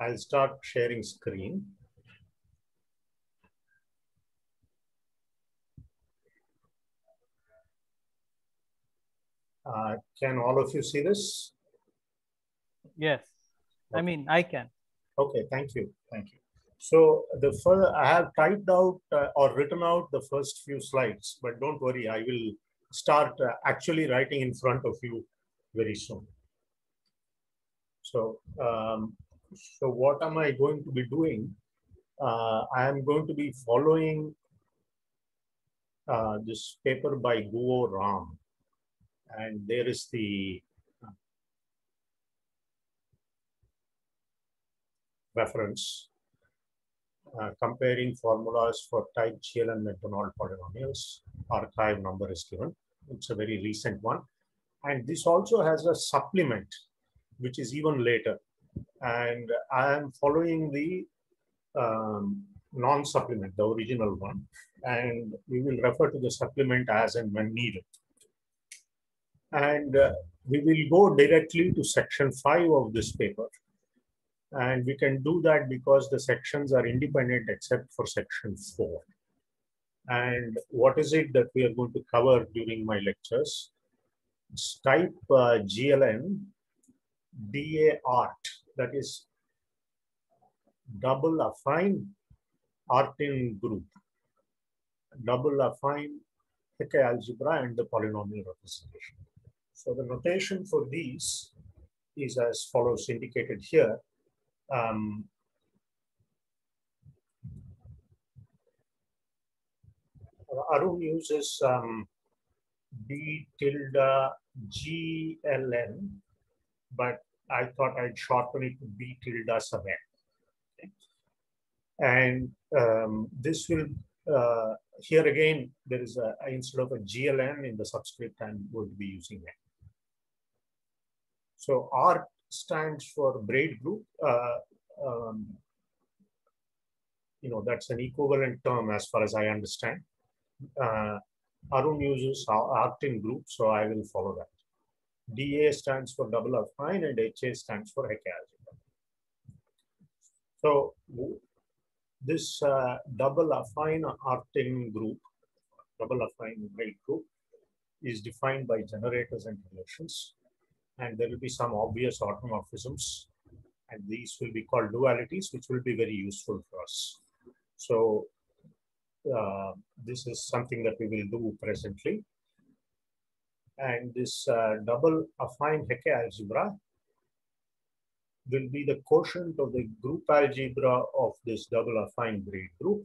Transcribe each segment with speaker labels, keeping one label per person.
Speaker 1: I'll start sharing screen. Uh, can all of you see this?
Speaker 2: Yes. I mean, I can.
Speaker 1: Okay, thank you. Thank you. So the first, I have typed out uh, or written out the first few slides, but don't worry, I will start uh, actually writing in front of you very soon. So, um, so what am I going to be doing? Uh, I am going to be following uh, this paper by Guo Ram. And there is the reference uh, comparing formulas for type GL and Macdonald polynomials. arXiv number is given. It's a very recent one. And this also has a supplement, which is even later. And I am following the um, non-supplement, the original one. And we will refer to the supplement as and when needed. And uh, we will go directly to section five of this paper. And we can do that because the sections are independent except for section four. And what is it that we are going to cover during my lectures? It's type uh, GLN DA art, that is double affine Artin group, double affine Hecke algebra and the polynomial representation. So the notation for these is as follows indicated here. Um, Arun uses um, B tilde GLN, but I thought I'd shorten it to B tilde sub n. And um, this will, uh, here again, there is a, instead of a GLN in the subscript, I'm going to be using that. So R stands for braid group. Uh, um, you know, that's an equivalent term as far as I understand. Uh, Arun uses Artin group, so I will follow that. DA stands for double affine and HA stands for Hecke algebra. So this uh, double affine Artin group, double affine braid group, is defined by generators and relations. And there will be some obvious automorphisms. And these will be called dualities, which will be very useful for us. So uh, this is something that we will do presently. And this uh, double affine Hecke algebra will be the quotient of the group algebra of this double affine braid group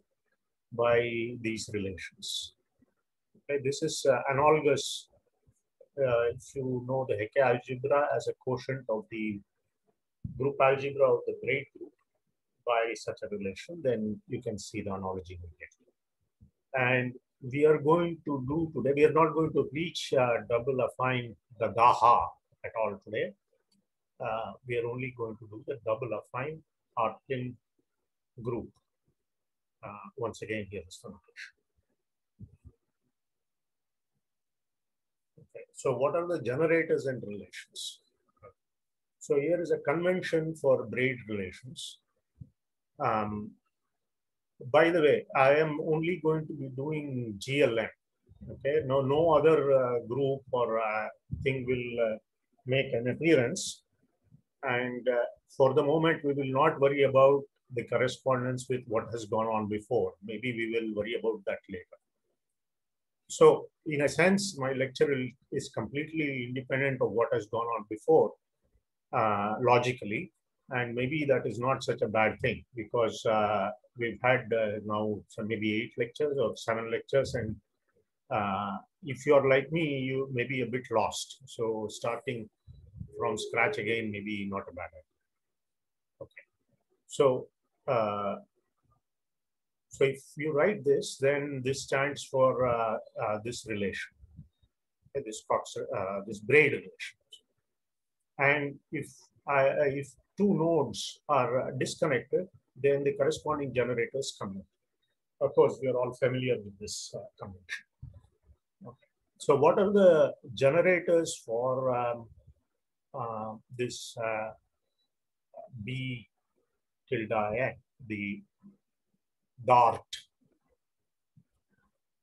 Speaker 1: by these relations. Okay, this is uh, analogous uh, if you know the Hecke algebra as a quotient of the group algebra of the braid group by such a relation, then you can see the analogy immediately. And we are going to do today, we are not going to reach uh, double affine the Daha at all today. Uh, we are only going to do the double affine Artin group. Uh, once again, here is the notation. Okay, so what are the generators and relations? So here is a convention for braid relations. Um, by the way, I am only going to be doing GLM. Okay, no, no other uh, group or uh, thing will uh, make an appearance. And uh, for the moment, we will not worry about the correspondence with what has gone on before. Maybe we will worry about that later. So in a sense, my lecture is completely independent of what has gone on before, uh, logically. And maybe that is not such a bad thing because uh, we've had uh, now maybe eight lectures or seven lectures. And uh, if you're like me, you may be a bit lost. So starting from scratch again, maybe not a bad idea. Okay. So uh, so if you write this, then this stands for uh, uh, this relation, okay, this uh, this braid relation. And if I, if two nodes are disconnected, then the corresponding generators come in. Of course, we are all familiar with this uh, convention. Okay. So what are the generators for um, uh, this uh, B tilde n, the dart.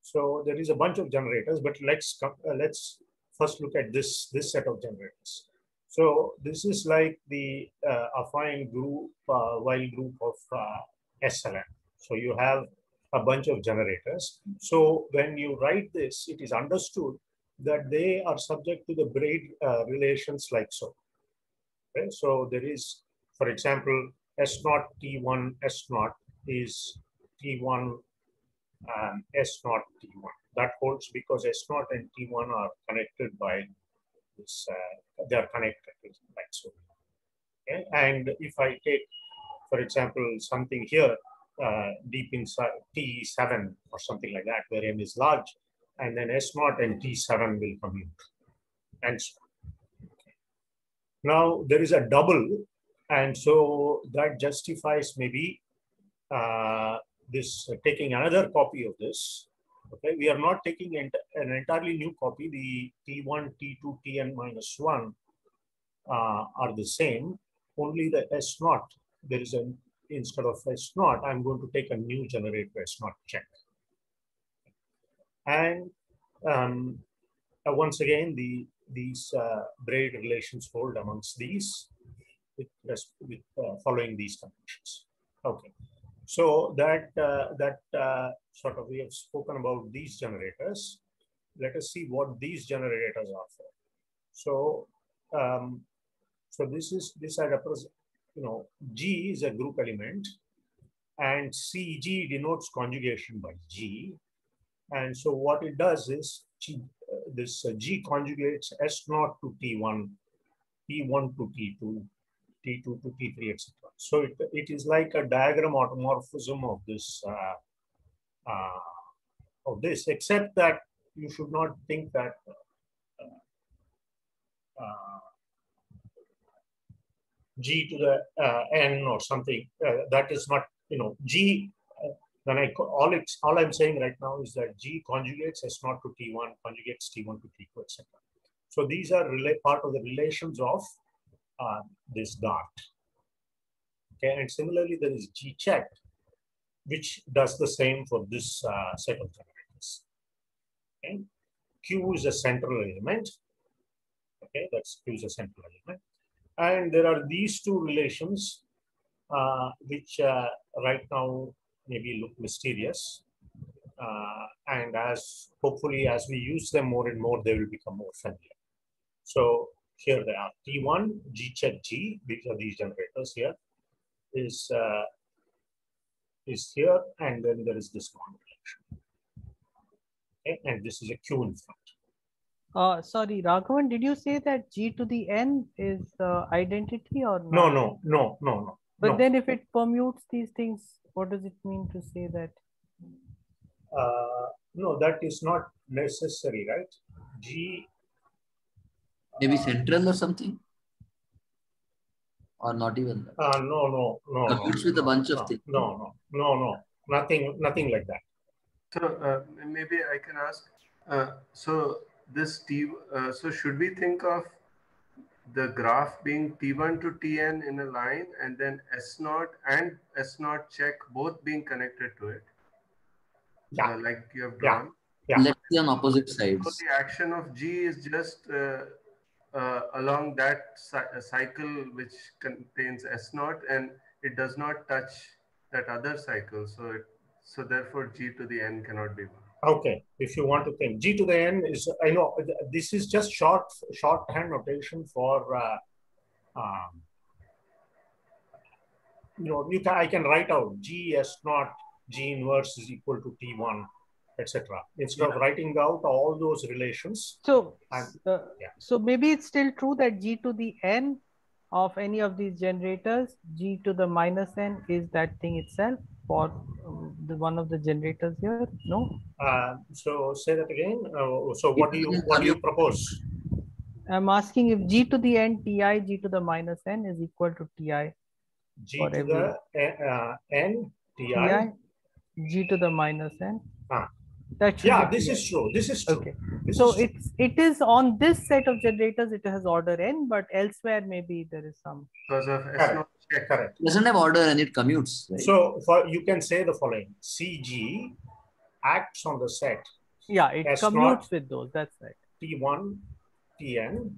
Speaker 1: So there is a bunch of generators, but let's uh, let's first look at this this set of generators. So this is like the uh, affine group uh, Weyl group of uh, SLN. So you have a bunch of generators. So when you write this, it is understood that they are subject to the braid uh, relations like so. Okay? So there is, for example, S naught T1 S naught is T1 um, S naught T1. That holds because S naught and T1 are connected by uh, they are connected like so. Okay? And if I take, for example, something here, uh, deep inside T7 or something like that, where M is large, and then S naught and T7 will commute. And so now there is a double, and so that justifies maybe uh, this uh, taking another copy of this. Okay, we are not taking an entirely new copy. The T1, T2, Tn minus 1 uh, are the same. Only the S naught, there is an instead of S naught, I'm going to take a new generator S naught check. And um, uh, once again, the these uh, braid relations hold amongst these with, with uh, following these conditions. Okay, so that uh, that uh, sort of we have spoken about these generators. Let us see what these generators are for. So um, so this is this I represent you know, G is a group element and CG denotes conjugation by G. And so what it does is G, uh, this uh, G conjugates S naught to T1, T1 to T2, T2 to T3, etc. So it, it is like a diagram automorphism of this, uh, uh of this, except that you should not think that uh, uh, g to the uh, n or something. That is not, you know, g. When I all it's all I'm saying right now is that g conjugates s naught to t1, conjugates t1 to t2, etc. So these are part of the relations of uh, this dot. Okay, and similarly there is g check, which does the same for this uh, set of generators. Okay, q is a central element. Okay, that's q is a central element and there are these two relations uh, which uh, right now maybe look mysterious. Uh, and as hopefully as we use them more and more, they will become more familiar. So here they are. T1, G check G, these are these generators here, is, uh, is here, and then there is this one. Okay, and this is a Q in front.
Speaker 2: Uh, sorry, Raghavan, did you say that G to the N is uh, identity or not?
Speaker 1: No, no, no, no, no.
Speaker 2: But
Speaker 1: no.
Speaker 2: then if it permutes these things, what does it mean to say that?
Speaker 1: Uh, no, that is not necessary, right? G.
Speaker 3: Maybe uh, central or something? Or not even that?
Speaker 1: Uh, no, no, no.
Speaker 3: Commutes no, with a bunch
Speaker 1: no,
Speaker 3: of things.
Speaker 1: No, no, no, no. Nothing, nothing like that.
Speaker 4: So uh, maybe I can ask. Uh, so this T, uh, so should we think of the graph being T1 to Tn in a line and then S naught and S naught check both being connected to it?
Speaker 1: Yeah.
Speaker 4: Uh, like you have drawn.
Speaker 1: Yeah.
Speaker 3: Let's see on opposite sides.
Speaker 4: So the action of G is just uh, uh, along that cycle which contains S naught and it does not touch that other cycle. So it, so therefore G to the N cannot be one.
Speaker 1: Okay, if you want to think, G to the N is, I know this is just short shorthand notation for, uh, um, you know, you can, I can write out G S naught G inverse is equal to T1, etc. Instead yeah. of writing out all those relations.
Speaker 2: So, uh, yeah. so maybe it's still true that G to the N of any of these generators, G to the minus N is that thing itself for um, the one of the generators here? No.
Speaker 1: Uh, so say that again. Uh, so what do you what do you propose?
Speaker 2: I'm asking if g to the n ti g to the minus n is equal to ti.
Speaker 1: G to every, the uh, n ti,
Speaker 2: ti g to the minus n.
Speaker 1: Ah. That yeah, this is true. This is true.
Speaker 2: Okay.
Speaker 1: This
Speaker 2: so it's it is on this set of generators. It has order n, but elsewhere maybe there is some.
Speaker 4: Because of S naught
Speaker 1: Yeah, correct.
Speaker 3: It doesn't have order and it commutes, right?
Speaker 1: So for you can say the following: CG acts on the set
Speaker 2: Yeah, it
Speaker 1: That's
Speaker 2: commutes with those. That's right.
Speaker 1: T1, Tn,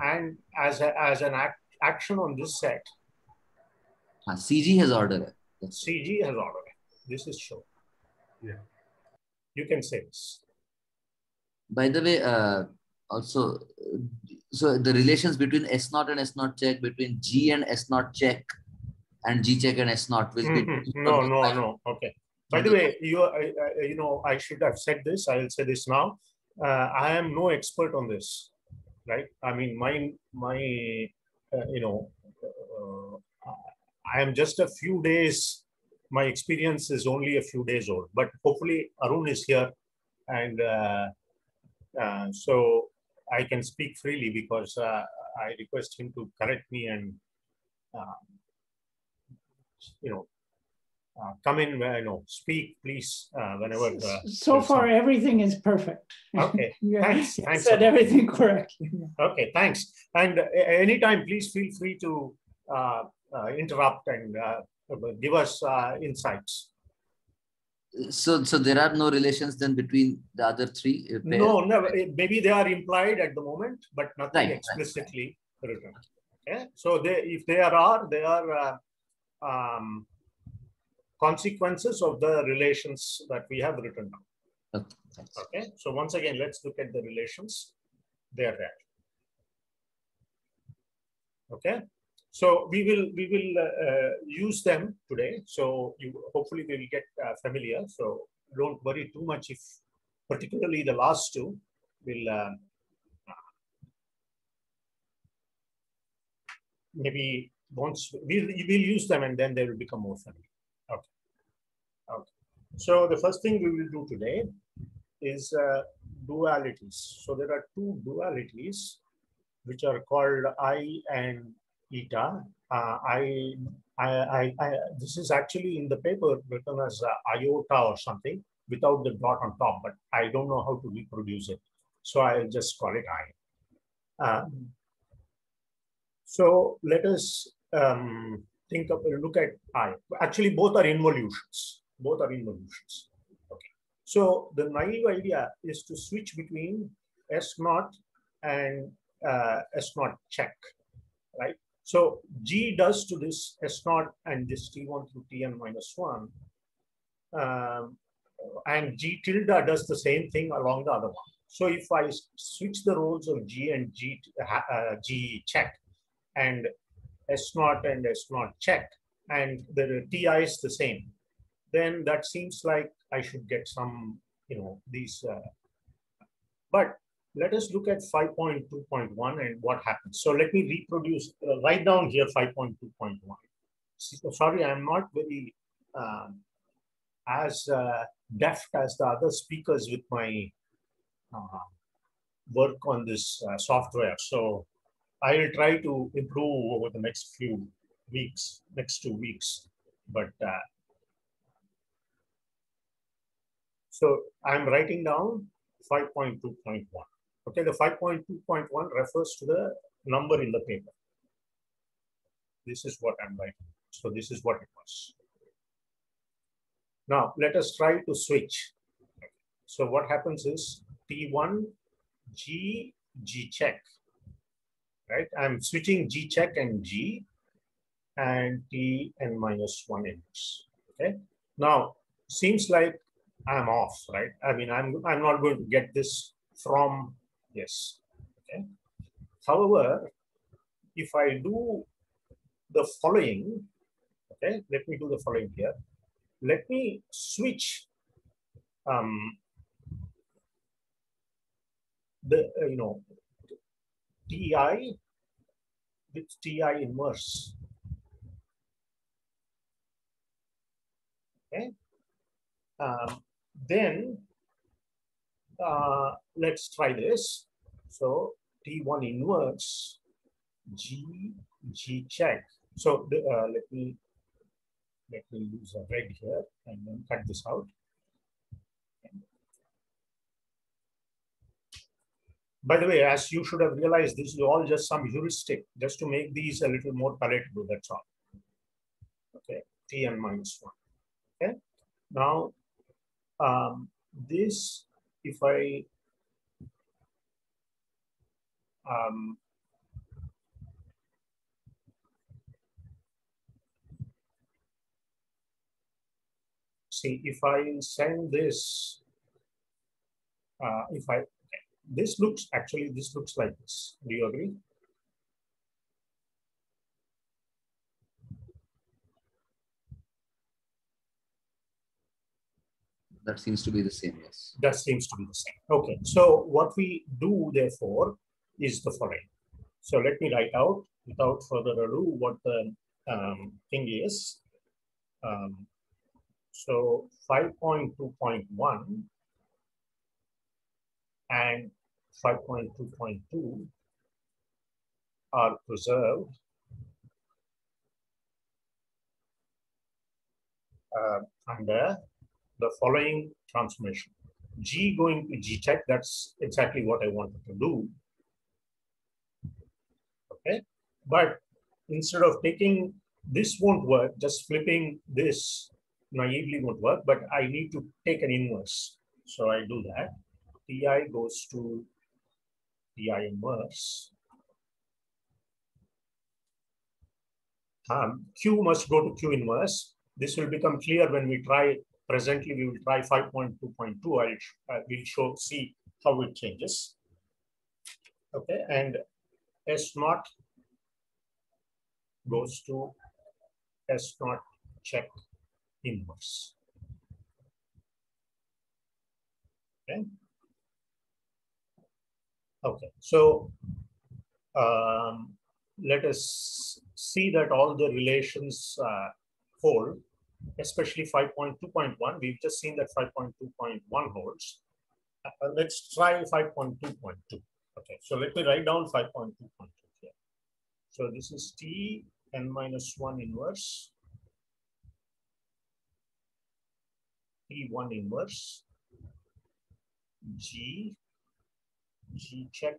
Speaker 1: and as a, as an act, action on this set,
Speaker 3: Ah, CG has order. That's
Speaker 1: CG has order. This is shown.
Speaker 4: Yeah.
Speaker 1: You can say this.
Speaker 3: By the way, uh, also, so the relations between S naught and S naught check, between G and S naught check, and G check and S naught will be.
Speaker 1: Mhm. No, no, no. Okay. By the way, you I, I, you know I should have said this. I will say this now. Uh, I am no expert on this, right? I mean, my my uh, you know, uh, I am just a few days. My experience is only a few days old, but hopefully Arun is here, and uh, uh, so I can speak freely because uh, I request him to correct me and uh, you know uh, come in where you know speak please uh, whenever uh,
Speaker 5: So far,
Speaker 1: some-
Speaker 5: everything is perfect.
Speaker 1: okay thanks
Speaker 5: you
Speaker 1: thanks
Speaker 5: said everything correctly.
Speaker 1: okay thanks and uh, anytime please feel free to uh, uh, interrupt and uh, give us uh, insights
Speaker 3: So, so there are no relations then between the other three uh, pairs?
Speaker 1: no no eh, maybe they are implied at the moment but nothing
Speaker 3: Right, right,
Speaker 1: explicitly written okay so they if there are they are uh, um, consequences of the relations that we have written down
Speaker 3: Okay, thanks.
Speaker 1: Okay, so once again, let's look at the relations. They're there. Okay, so we will we will uh, uh, use them today. So you hopefully we will get uh, familiar. So don't worry too much if, particularly the last two, will uh, maybe once we'll we'll use them and then they will become more familiar. Okay. Okay. So the first thing we will do today is uh, dualities. So there are two dualities which are called I and eta. Uh, I, I, I, I, this is actually in the paper written as uh, iota or something without the dot on top, but I don't know how to reproduce it. So I'll just call it I. Um, so let us um, think of look at I. Actually, both are involutions. Both are involutions. Okay. So the naive idea is to switch between S naught and uh, S naught check, right? So G does to this S naught and this T1 through Tn minus one, um, and G tilde does the same thing along the other one. So if I switch the roles of G and G, uh, G check, and S naught and S naught check, and the TI is the same, then that seems like I should get some, you know, these. Uh, but let us look at 5.2.1 and what happens. So let me reproduce, uh, write down here 5.2.1. So- Sorry, I'm not very um, as uh, deft as the other speakers with my uh, work on this uh, software. So I will try to improve over the next few weeks, next two weeks. But uh, so I'm writing down 5.2.1. Okay, the 5.2.1 refers to the number in the paper. This is what I'm writing. So this is what it was. Now let us try to switch. So what happens is T1 G G check. Right? I'm switching G check and G and T and minus one inverse. Okay. Now seems like I'm off, right? I mean, I'm I'm not going to get this from yes. Okay. However, if I do the following, okay, let me do the following here. Let me switch um, the uh, you know TI with TI inverse. Okay. Um, then uh, let's try this. So T1 inverse G G check. So the, uh, let me let me use a red here and then cut this out. By the way, as you should have realized, this is all just some heuristic, just to make these a little more palatable. That's all. Okay. Tn minus 1. Okay. Now, um, this, if I um, see if I send this, uh, if I, this looks actually, this looks like this. Do you agree?
Speaker 3: That seems to be the same, yes.
Speaker 1: That seems to be the same. Okay, so what we do therefore is the following. So let me write out without further ado what the um, thing is. Um, so 5.2.1 and 5.2.2 are preserved uh, under the following transformation. G going to G check, that's exactly what I wanted to do. Okay, but instead of taking this won't work, just flipping this naively won't work, but I need to take an inverse. So I do that. Ti goes to Ti inverse. Um, Q must go to Q inverse. This will become clear when we try presently we will try 5.2.2 i'll uh, we'll show see how it changes. Okay and s naught goes to s naught check inverse. Okay. Okay so um, let us see that all the relations uh, hold especially 5.2.1. We've just seen that 5.2.1 holds. Uh, let's try 5.2.2. Okay, so let me write down 5.2.2 here. So this is T n minus 1 inverse, T1 inverse, G, G check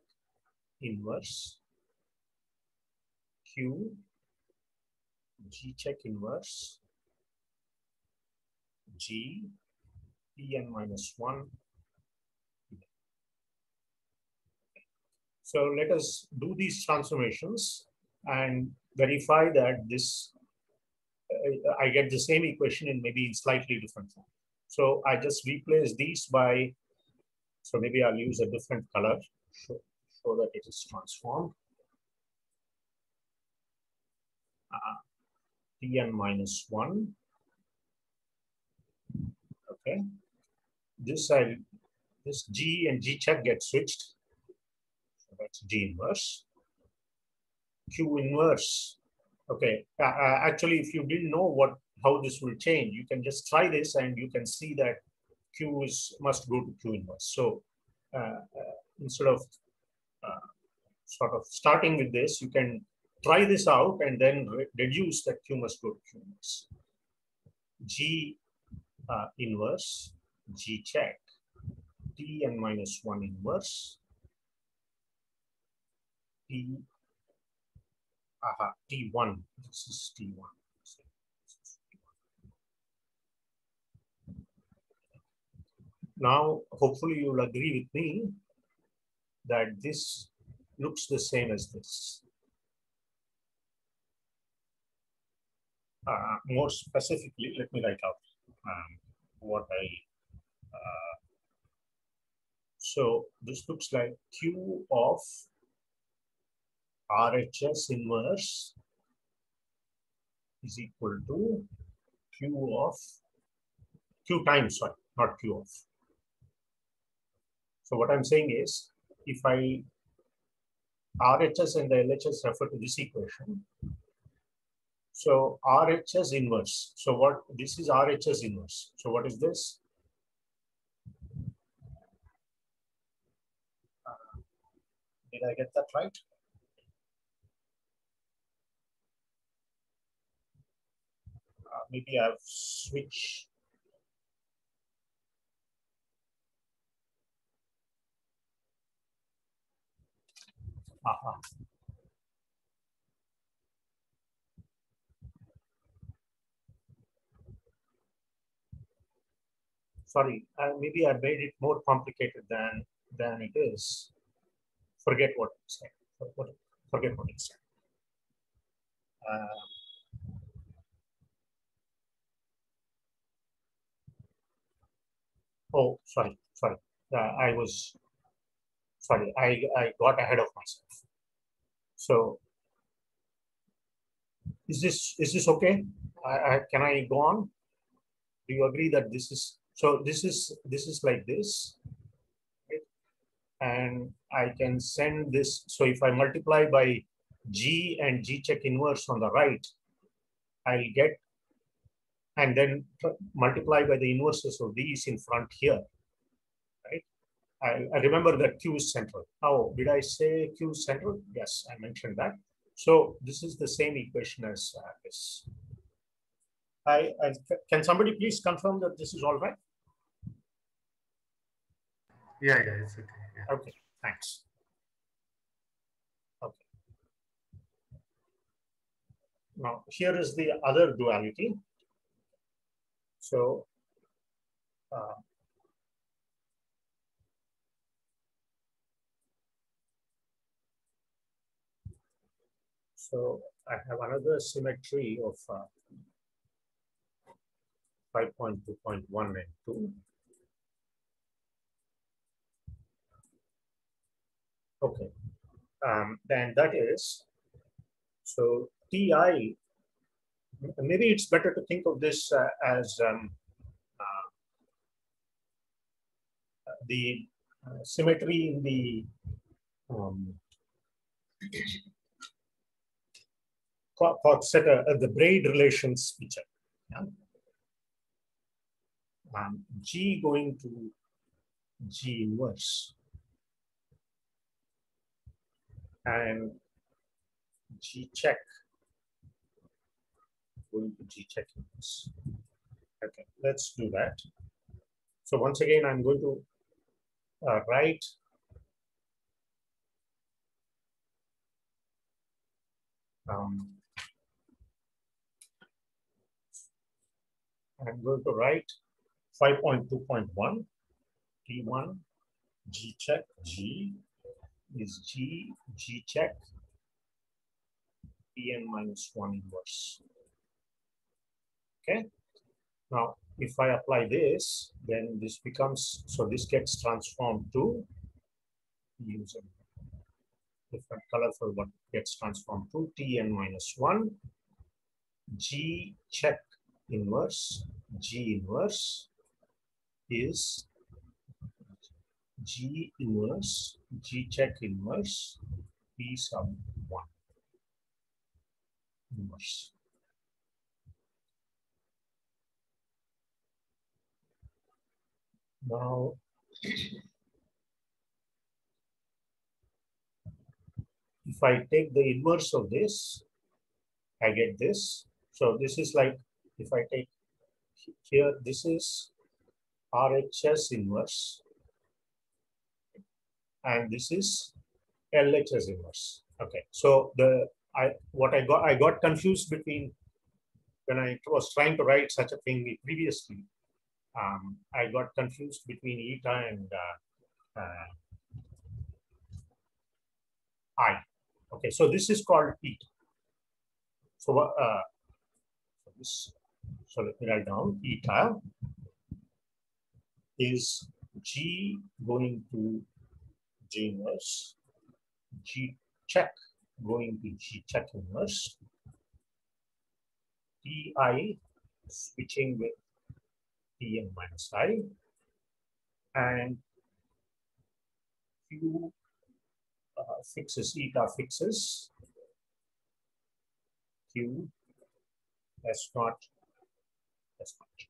Speaker 1: inverse, Q, G check inverse, G Tn minus 1. So let us do these transformations and verify that this, uh, I get the same equation in maybe in slightly different form. So I just replace these by, so maybe I'll use a different color so, so that it is transformed. Uh, Tn minus 1 Okay. This this G and G check get switched. So that's G inverse. Q inverse. Okay. Uh, uh, actually, if you didn't know what how this will change, you can just try this and you can see that Q is must go to Q inverse. So uh, uh instead of uh, sort of starting with this, you can try this out and then deduce that Q must go to Q inverse. G uh, inverse G check T n minus 1 inverse T aha, T1. This is T1. Now, hopefully you'll agree with me that this looks the same as this. Uh, more specifically, let me write out um, what I, uh, so this looks like Q of RHS inverse is equal to Q of Q times, sorry, not Q of. So what I'm saying is, if I RHS and the LHS refer to this equation, so RHS inverse. So what this is RHS inverse. So what is this? Uh, did I get that right? Uh, maybe I've switched. Aha. Sorry, uh, maybe I made it more complicated than than it is. Forget what I said. Forget, what I said. Uh, oh, sorry, sorry. Uh, I was sorry. I I got ahead of myself. So is this is this okay? I, I, can I go on? Do you agree that this is so? This is this is like this, right? and I can send this. So if I multiply by G and G check inverse on the right, I'll get and then multiply by the inverses of these in front here, right? I, I remember that Q is central. Oh, did I say Q central? Yes, I mentioned that. So this is the same equation as uh, this. I, I, can somebody please confirm that this is all right?
Speaker 4: Yeah, yeah, it's okay. Yeah.
Speaker 1: Okay, thanks. Okay. Now here is the other duality. So uh, So I have another symmetry of uh, 5.2.1 and 2. Okay, um, then that is, so Ti, maybe it's better to think of this uh, as um, uh, the uh, symmetry in the um, set a, the braid relations picture. Yeah? Um, G going to G inverse and G check going to G check inverse. Okay, let's do that. So once again, I'm going to uh, write um, I'm going to write 5.2.1 T1 G check G is G G check Tn minus 1 inverse. Okay. Now, if I apply this, then this becomes, so this gets transformed to using different color for what gets transformed to Tn minus 1 G check inverse G inverse is G inverse G check inverse P sub 1 inverse. Now, if I take the inverse of this, I get this. So this is like if I take here, this is RHS inverse, and this is LHS inverse. Okay, so the I what I got I got confused between when I was trying to write such a thing previously. Um, I got confused between eta and uh, uh, I. Okay, so this is called eta. So, uh, so this so let me write down eta is G going to G inverse, G check going to G check inverse, Ti switching with Tn minus I, and Q uh, fixes, eta fixes, Q S naught as much.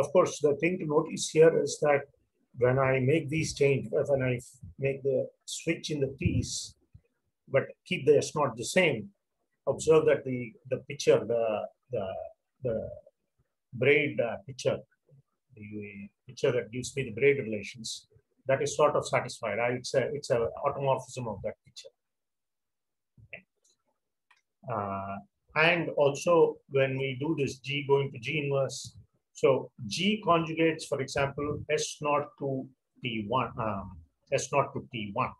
Speaker 1: Of course, the thing to notice here is that when I make these change, when I make the switch in the piece, but keep the S naught the same, observe that the, the picture, the, the, the braid uh, picture, the picture that gives me the braid relations, that is sort of satisfied. I, it's a it's a automorphism of that picture. Okay. Uh, and also when we do this G going to G inverse, so G conjugates, for example, S naught to T1, um, S naught to T1.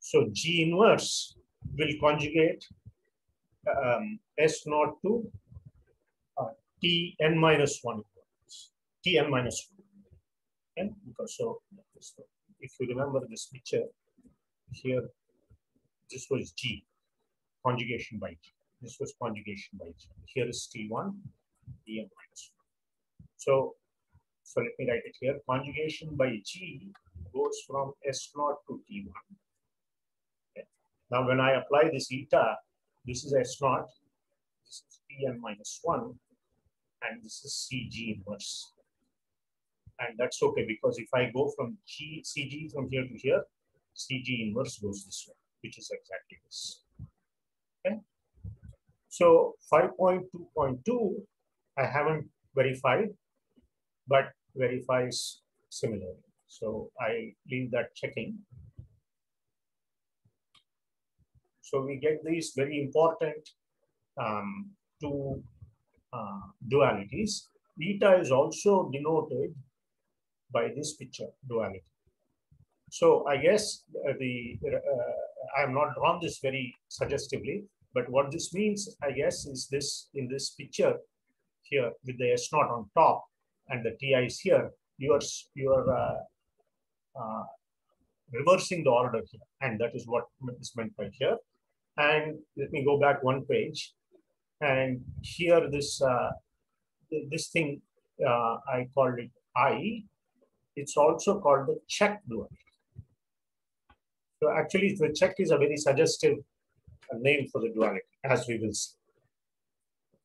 Speaker 1: So G inverse will conjugate um, S naught to uh, Tn minus 1 Tn minus 1. Okay? Because so, so if you remember this picture here, this was G, conjugation by G. This was conjugation by G. Here is T1, Tn minus 1. So, so let me write it here. Conjugation by G goes from S naught to T1. Okay. Now, when I apply this eta, this is S naught, this is Tn minus 1, and this is Cg inverse. And that's okay because if I go from G, Cg from here to here, Cg inverse goes this way, which is exactly this. Okay. So 5.2.2, I haven't verified, but verifies similarly. So I leave that checking. So we get these very important um, two uh, dualities. Eta is also denoted by this picture duality. So I guess the uh, I have not drawn this very suggestively, but what this means, I guess, is this in this picture here with the S naught on top and the Ti is here, you are you are uh, uh, reversing the order here, and that is what is meant by here. And let me go back one page, and here this uh, this thing uh, I called it I. It's also called the check duality. So actually, the check is a very suggestive name for the duality, as we will see.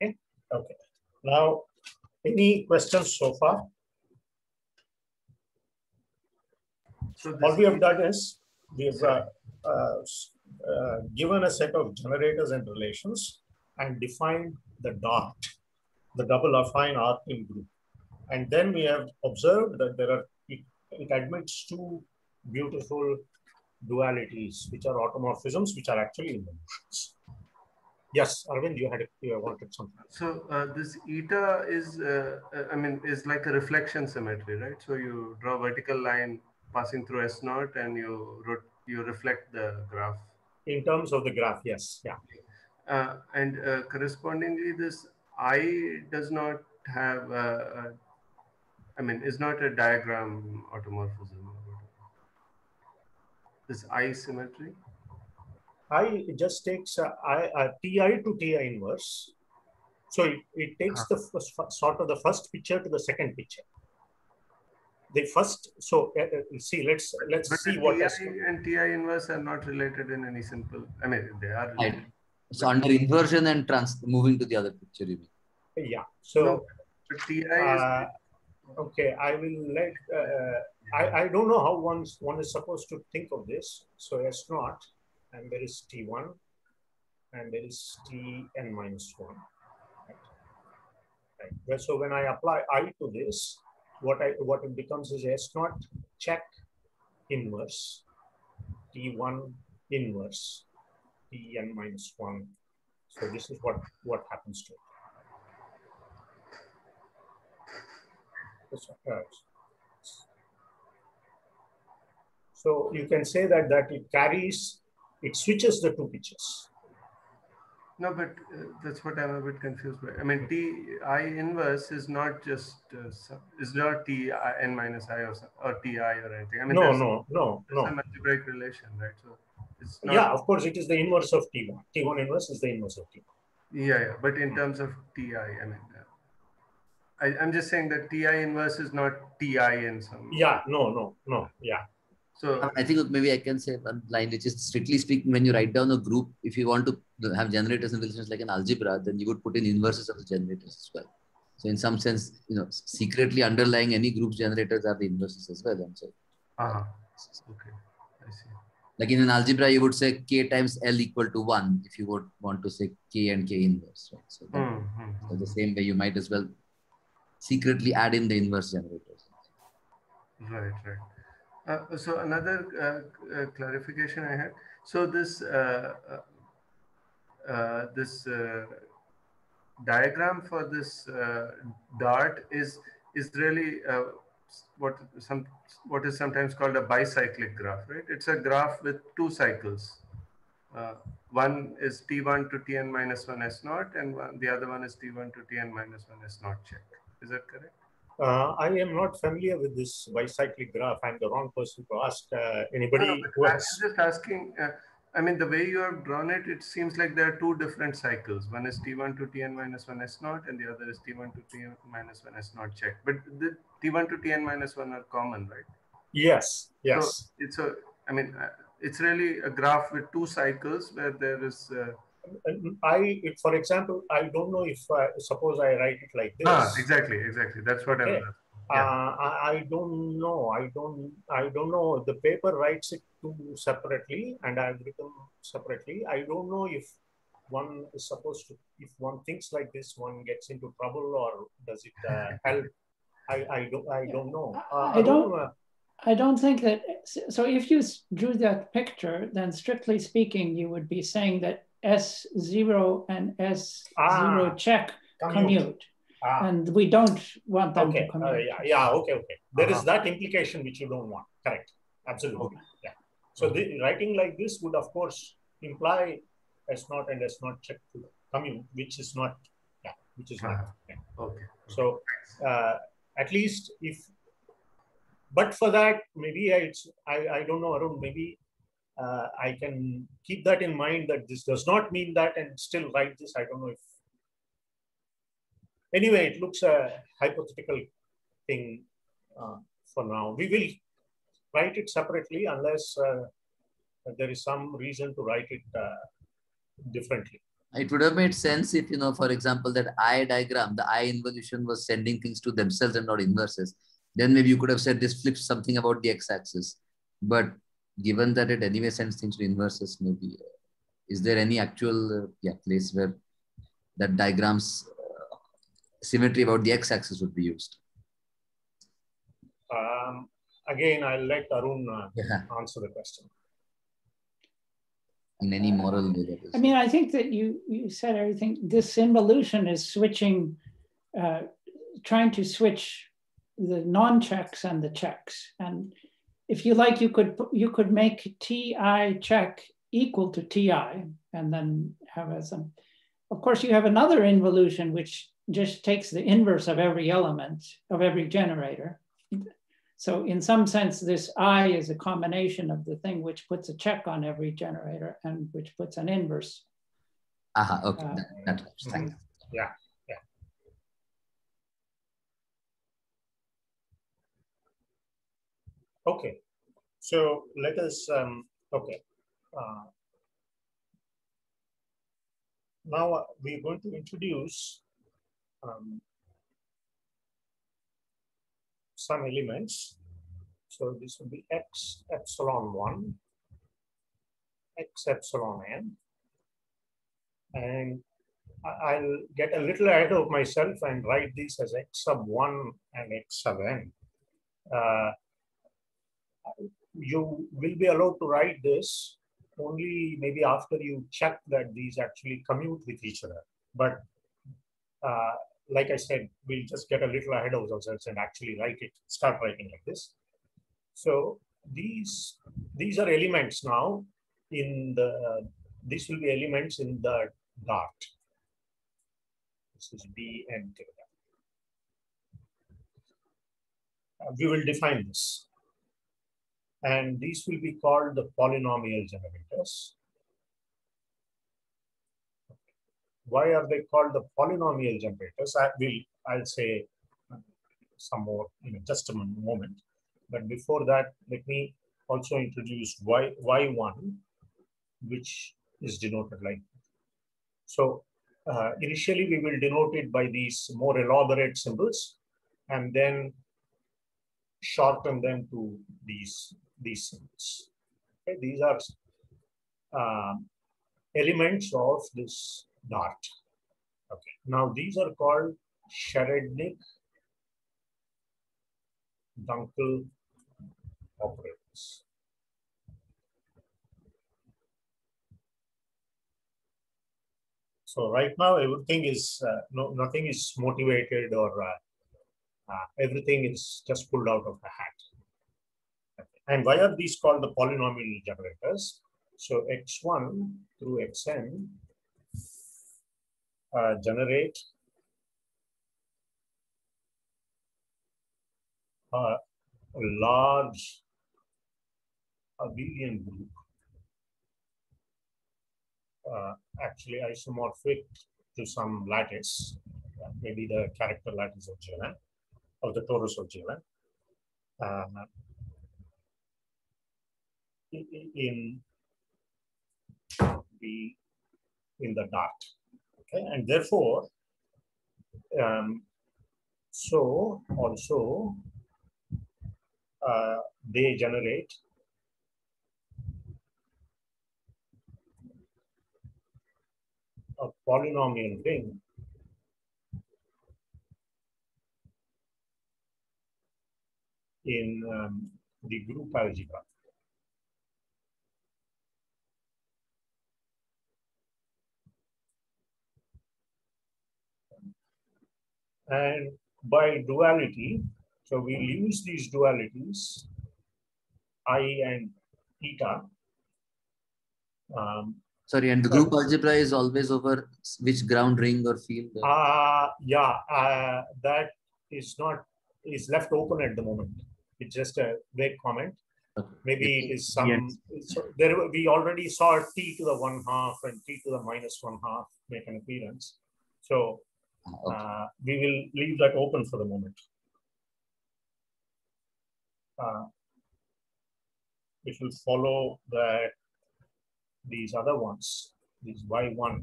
Speaker 1: Okay. Okay. Now, any questions so far? So what we have done is we have uh, uh, uh, given a set of generators and relations and defined the dot, the double affine Artin group. And then we have observed that there are, it, it admits two beautiful dualities, which are automorphisms, which are actually involutions. Yes, Arvind, you had you wanted something.
Speaker 4: So uh, this eta is, uh, I mean, is like a reflection symmetry, right? So you draw a vertical line passing through S naught and you you reflect the graph.
Speaker 1: In terms of the graph, yes, yeah.
Speaker 4: Uh, and uh, correspondingly, this I does not have, a, I mean, is not a diagram automorphism. This I symmetry.
Speaker 1: I just takes a, I, a TI to TI inverse. So it, it takes uh -huh. the first, sort of the first picture to the second picture the first so uh, see let's let's
Speaker 4: but
Speaker 1: see what
Speaker 4: TI and TI inverse are not related in any simple I mean they are
Speaker 3: right. so under inversion and trans moving to the other picture you
Speaker 1: mean yeah so no,
Speaker 4: TI
Speaker 1: uh, okay I will let uh, I, I don't know how one one is supposed to think of this so S naught and there is T1 and there is Tn minus 1 right. Right. so when I apply I to this what I what it becomes is S naught check inverse T1 inverse Tn minus 1. So this is what, what happens to it. So you can say that that it carries, it switches the two pitches.
Speaker 4: No, but uh, that's what I'm a bit confused by. I mean, T I inverse is not just uh, is not T I n minus I or, or T I or anything. I mean,
Speaker 1: no, no, no, no.
Speaker 4: an algebraic relation, right? So
Speaker 1: it's not, yeah, of course, it is the inverse of T1. T1 inverse is the inverse of T1.
Speaker 4: Yeah, yeah. But in terms of Ti, I mean, uh, I, I'm just saying that Ti inverse is not Ti in some.
Speaker 1: Yeah, no, no, no. Yeah.
Speaker 4: So
Speaker 3: I think maybe I can say one line, which is strictly speaking, when you write down a group, if you want to have generators and relations like an algebra, then you would put in inverses of the generators as well. So in some sense, you know, secretly underlying any group's generators are the inverses as well. And so,
Speaker 4: uh-huh. okay, I see.
Speaker 3: Like in an algebra, you would say k times L equal to one if you would want to say k and k inverse. Right? So, that, mm-hmm. so the same way, you might as well secretly add in the inverse generators.
Speaker 4: Right, right. Uh, so another uh, uh, clarification I had. So this uh, uh, this diagram for this dart is is really what some what is sometimes called a bicyclic graph, right? It's a graph with two cycles. Uh, one is t1 to tn minus 1 s naught, and one, the other one is t1 to tn minus 1 s naught check. Is that correct?
Speaker 1: Uh, I am not familiar with this bicyclic graph. I'm the wrong person to ask. Uh, anybody
Speaker 4: no, no,
Speaker 1: who
Speaker 4: I'm just asking. Uh, I mean, the way you have drawn it, it seems like there are two different cycles. One is T1 to Tn minus 1 S naught, and the other is T1 to Tn minus 1 S naught check. But the T1 to Tn minus 1 are common, right?
Speaker 1: Yes, yes.
Speaker 4: So it's a, I mean, uh, it's really a graph with two cycles where there is. Uh,
Speaker 1: I, for example, I don't know if, uh, suppose I write it like this.
Speaker 4: Ah, exactly, exactly. That's what
Speaker 1: okay.
Speaker 4: I was
Speaker 1: yeah. uh, I, I, don't know. I don't. I don't know. The paper writes it two separately, and I've written separately. I don't know if one is supposed to. If one thinks like this, one gets into trouble, or does it uh, help? I, I don't. I don't know. Uh,
Speaker 5: I don't. I don't think that. So if you drew that picture, then strictly speaking, you would be saying that S zero and S zero
Speaker 1: Ah,
Speaker 5: check
Speaker 1: commute.
Speaker 5: commute.
Speaker 1: Ah,
Speaker 5: and we don't want them
Speaker 1: okay.
Speaker 5: to commute.
Speaker 1: Uh, yeah, yeah. Okay. Okay. There is
Speaker 4: Uh-huh.
Speaker 1: that implication which you don't want. Correct. Absolutely. Yeah. So the, writing like this would, of course, imply S naught and S naught check to commute, which is not. Yeah. Which is not.
Speaker 4: Uh-huh.
Speaker 1: yeah.
Speaker 4: Okay.
Speaker 1: So uh, at least if, but for that, maybe I, it's, I, I don't know, Arun, maybe uh, I can keep that in mind that this does not mean that and still write this. I don't know if, anyway, it looks a hypothetical thing uh, for now. We will write it separately unless uh, there is some reason to write it uh, differently.
Speaker 3: It would have made sense if, you know, for example, that I diagram, the I involution was sending things to themselves and not inverses. Then maybe you could have said this flips something about the x-axis. But given that it anyway sends things to inverses, maybe, uh, is there any actual uh, yeah, place where that diagrams uh, symmetry about the x-axis would be used?
Speaker 1: Um, again, I'll let Arun uh,
Speaker 3: Yeah.
Speaker 1: answer the question.
Speaker 3: In any moral way that is.
Speaker 5: I mean, I think that you you said everything. This involution is switching, uh, trying to switch the non-checks and the checks. And if you like, you could you could make ti check equal to ti, and then have a some. Of course, you have another involution which just takes the inverse of every element of every generator. So in some sense, this I is a combination of the thing which puts a check on every generator and which puts an inverse.
Speaker 3: Aha, okay,
Speaker 5: Uh,
Speaker 3: that, that helps. Thank you.
Speaker 1: Yeah, yeah. Okay, so let us, um, okay. Uh, now we're going to introduce um, some elements. So this will be x epsilon 1, x epsilon n, and I'll get a little ahead of myself and write these as x sub 1 and x sub n. Uh, you will be allowed to write this only maybe after you check that these actually commute with each other. But uh, like I said, we'll just get a little ahead of ourselves and actually write it, start writing like this. So these these are elements now in the, these will be elements in the dart. This is B and. Uh, we will define this. And these will be called the polynomial generators. Why are they called the polynomial generators? I will, I'll say some more in just a moment. But before that, let me also introduce y, y1, which is denoted like. So uh, initially we will denote it by these more elaborate symbols and then shorten them to these, these. Okay, these are um, elements of this dart. Okay, now these are called Cherednik Dunkl operators. So right now everything is uh, no nothing is motivated or uh, uh, everything is just pulled out of the hat. And why are these called the polynomial generators? So x1 through xn uh, generate a large abelian group, uh, actually isomorphic to some lattice, uh, maybe the character lattice of GLN, of the torus of GLN. Uh, in the in the dot okay and therefore um, so also uh, they generate a polynomial ring in um, the group algebra. And by duality, so we use these dualities, I and theta. Um,
Speaker 3: Sorry, and the group algebra is always over which ground ring or field?
Speaker 1: Uh, yeah, uh, that is not, is left open at the moment. It's just a vague comment.
Speaker 3: Okay.
Speaker 1: Maybe it is some,
Speaker 3: Yes.
Speaker 1: so there, we already saw t to the one half and t to the minus one half make an appearance. So
Speaker 3: Ah, okay.
Speaker 1: uh, we will leave that open for the moment. Uh, it will follow that these other ones, these y1,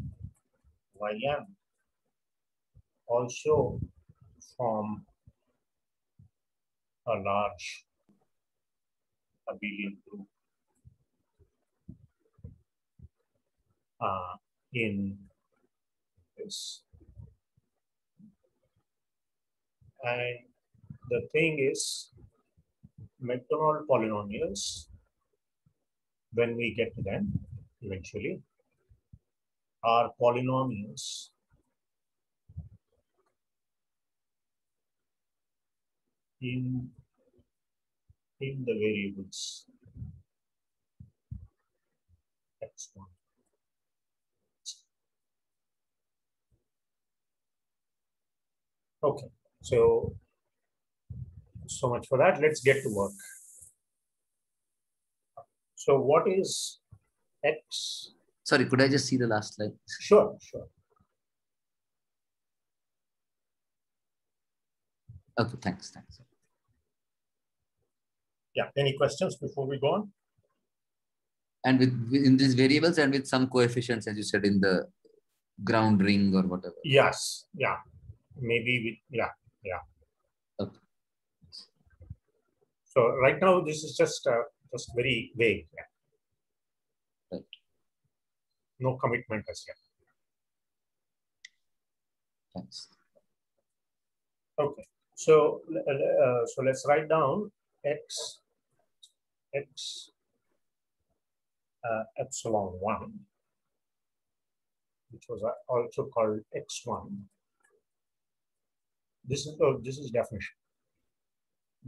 Speaker 1: ym, also form a large abelian group uh, in this. And the thing is, Macdonald polynomials, when we get to them eventually, are polynomials in, in the variables x1. Okay, so so much for that. Let's get to work. So what is x?
Speaker 3: Sorry, could I just see the last slide?
Speaker 1: Sure, sure.
Speaker 3: Okay, thanks, thanks.
Speaker 1: Yeah, any questions before we go on?
Speaker 3: And with in these variables and with some coefficients, as you said, in the ground ring or whatever.
Speaker 1: Yes, yeah, maybe with, yeah, yeah.
Speaker 3: Okay.
Speaker 1: So right now, this is just, uh, just very vague. yeah.
Speaker 3: Right.
Speaker 1: No commitment as yet.
Speaker 3: Thanks.
Speaker 1: Okay, so, uh, so let's write down x, x uh, epsilon one, which was uh, also called x1. This is, oh, this is definition.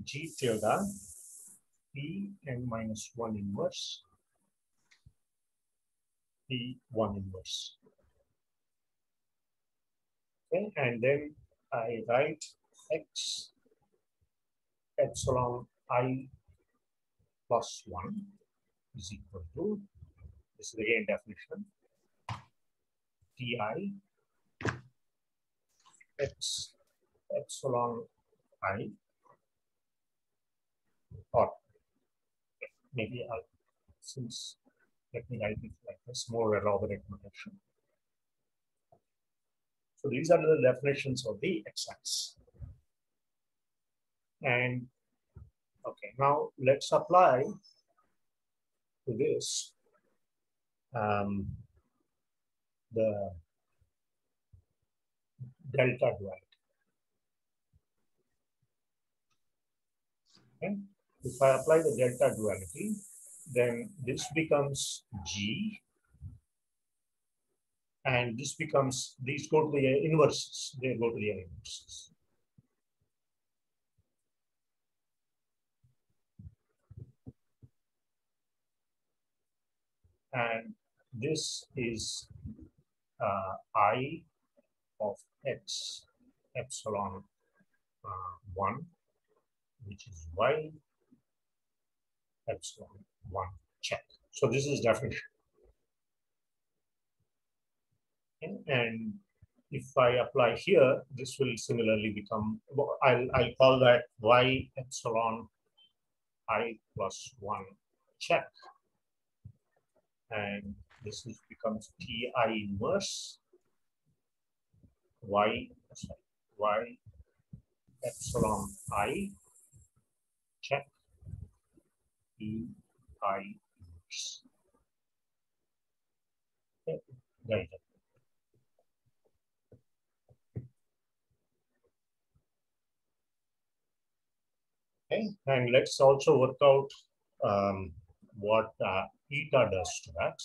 Speaker 1: G tilde p n minus one inverse p one inverse. Okay, and then I write x epsilon i plus 1 is equal to, this is again definition, ti x epsilon i or maybe I'll, since let me write it like this, more elaborate notation. So these are the definitions of the x-axis. And okay, now let's apply to this um, the delta duality. Okay, if I apply the delta duality, then this becomes G. And this becomes, these go to the inverses, they go to the inverses. And this is uh, I of x epsilon uh, 1, which is y epsilon 1 check. So this is definition. And if I apply here, this will similarly become, I'll, I'll call that y epsilon i plus 1 check. And this is becomes ti inverse y, sorry, y epsilon i check Okay, Okay, and let's also work out um, what uh, eta does to that.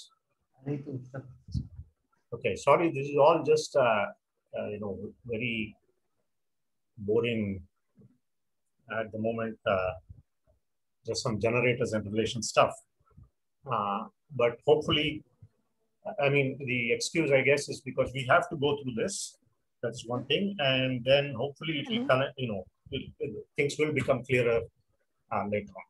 Speaker 1: Okay, sorry, this is all just uh, uh, you know very boring at the moment. Uh, just some generators and relation stuff, uh, but hopefully, I mean the excuse I guess is because we have to go through this. That's one thing, and then hopefully it will connect. You know, it, it, things will become clearer uh, later on.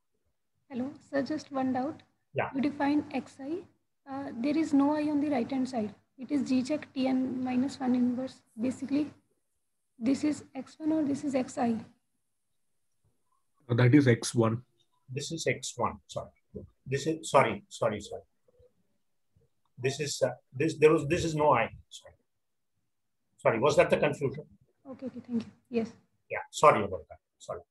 Speaker 6: Hello, sir, just one doubt.
Speaker 1: Yeah.
Speaker 6: You define xi. Uh, there is no i on the right hand side. It is g check tn minus 1 inverse. Basically, this is x1 or this is xi?
Speaker 7: Uh, that is x1.
Speaker 1: This is x1. Sorry. This is sorry. Sorry. Sorry. This is uh, this. There was this is no i. Sorry. Sorry. Was that the confusion?
Speaker 6: Okay. Okay. Thank you. Yes.
Speaker 1: Yeah. Sorry about that. Sorry.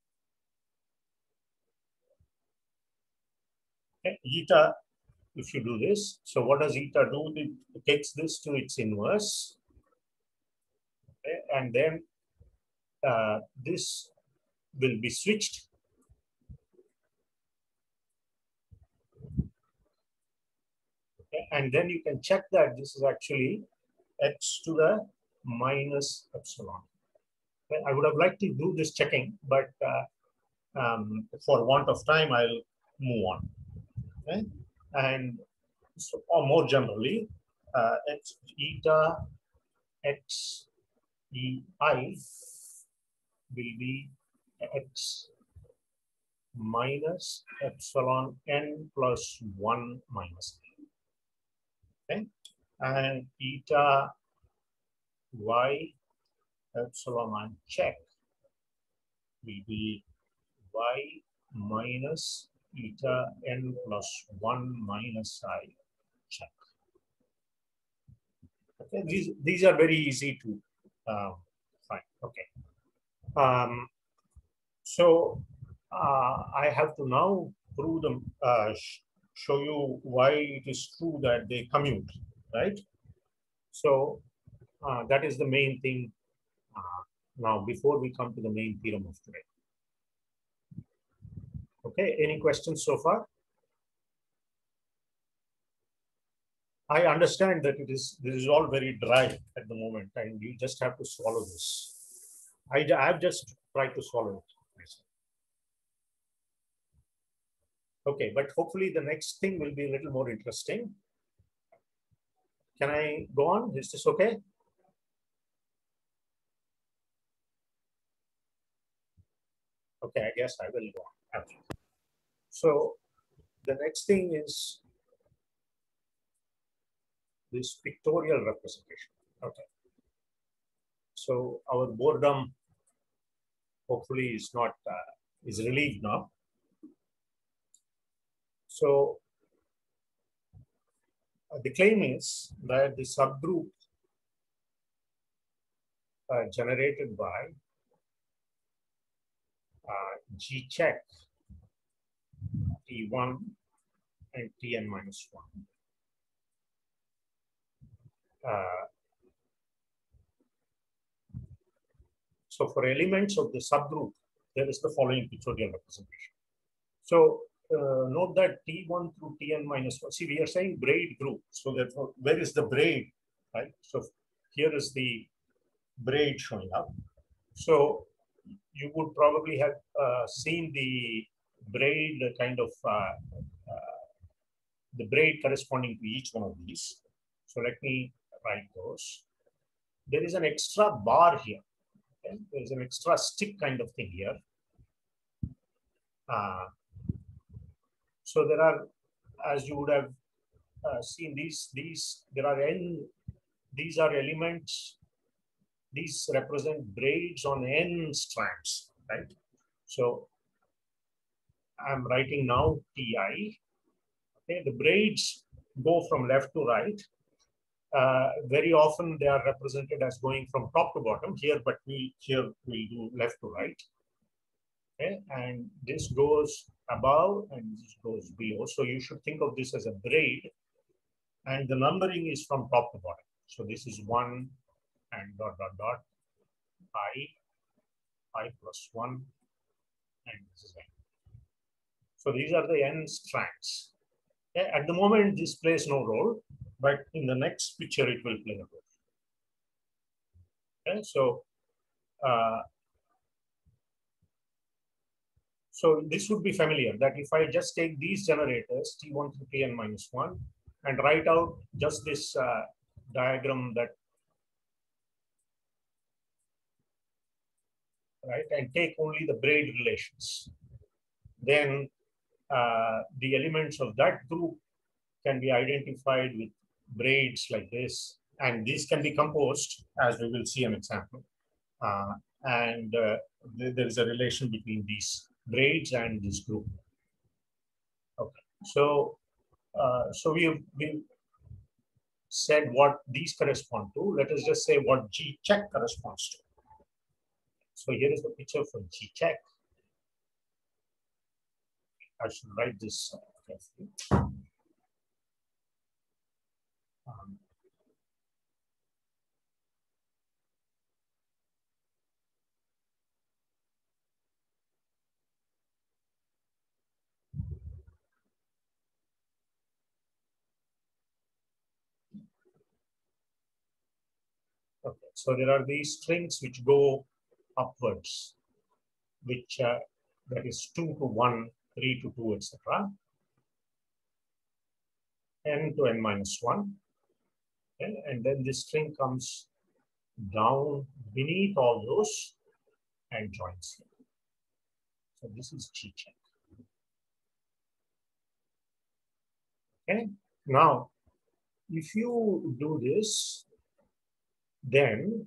Speaker 1: Okay. Eta, if you do this, so what does eta do? It takes this to its inverse. Okay. And then uh, this will be switched. Okay. And then you can check that this is actually x to the minus epsilon. I would have liked to do this checking, but uh, um, for want of time, I'll move on. Okay? And so, or more generally, uh, x eta x e i will be x minus epsilon n plus 1 minus okay and eta y epsilon on check will be y minus eta n plus 1 minus i check. Okay, these, these are very easy to uh, find. Okay. Um, so uh, I have to now prove them, uh, show you why it is true that they commute, right? So uh, that is the main thing uh, now before we come to the main theorem of today. Okay, any questions so far? I understand that it is this is all very dry at the moment, and you just have to swallow this. I have just tried to swallow it. Okay, but hopefully the next thing will be a little more interesting. Can I go on? Is this okay? Okay, I guess I will go on. So the next thing is this pictorial representation. Okay. So our boredom hopefully is not uh, is relieved now. So uh, the claim is that the subgroup uh, generated by uh, G check T1 and Tn minus 1. Uh, so for elements of the subgroup, there is the following pictorial representation. So uh, note that T1 through Tn minus 1, see we are saying braid group. So therefore, where is the braid right? So here is the braid showing up. So you would probably have uh, seen the braid kind of uh, uh, the braid corresponding to each one of these. So let me write those. There is an extra bar here. Okay? There is an extra stick kind of thing here. So there are, as you would have uh, seen these, these, there are n, these are elements, these represent braids on n strands, right? So I'm writing now TI. Okay, the braids go from left to right. Uh, very often they are represented as going from top to bottom here, but we here we do left to right. Okay, and this goes above and this goes below. So you should think of this as a braid, and the numbering is from top to bottom. So this is one and dot dot dot i i plus one, and this is n. So these are the n strands. At the moment, this plays no role, but in the next picture, it will play a role. Okay? So, uh, so this would be familiar that if I just take these generators, T1 through Tn minus 1, and write out just this uh, diagram that, right, and take only the braid relations, then uh, the elements of that group can be identified with braids like this, and these can be composed, as we will see an example. Uh, and uh, th there is a relation between these braids and this group. Okay, so uh, so we we said what these correspond to. Let us just say what G check corresponds to. So here is the picture for G check. I should write this carefully. Um, Okay, so there are these strings which go upwards, which uh, that is 2 to 1, 3 to 2, etc. n to n minus 1. Okay? And then this string comes down beneath all those and joins here. So this is G check. Okay, now if you do this, then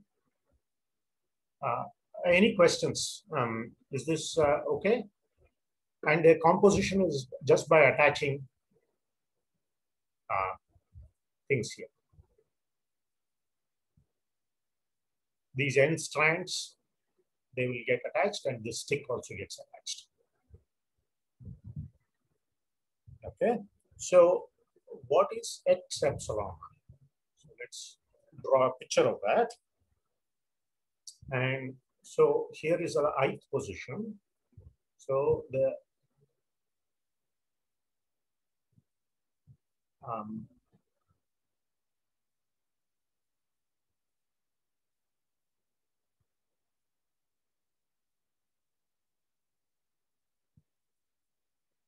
Speaker 1: uh, any questions? Um, is this uh, okay? And the composition is just by attaching uh, things here. These end strands, they will get attached and this stick also gets attached. Okay, so what is X epsilon? So let's draw a picture of that. And so here is our ith position. So the um,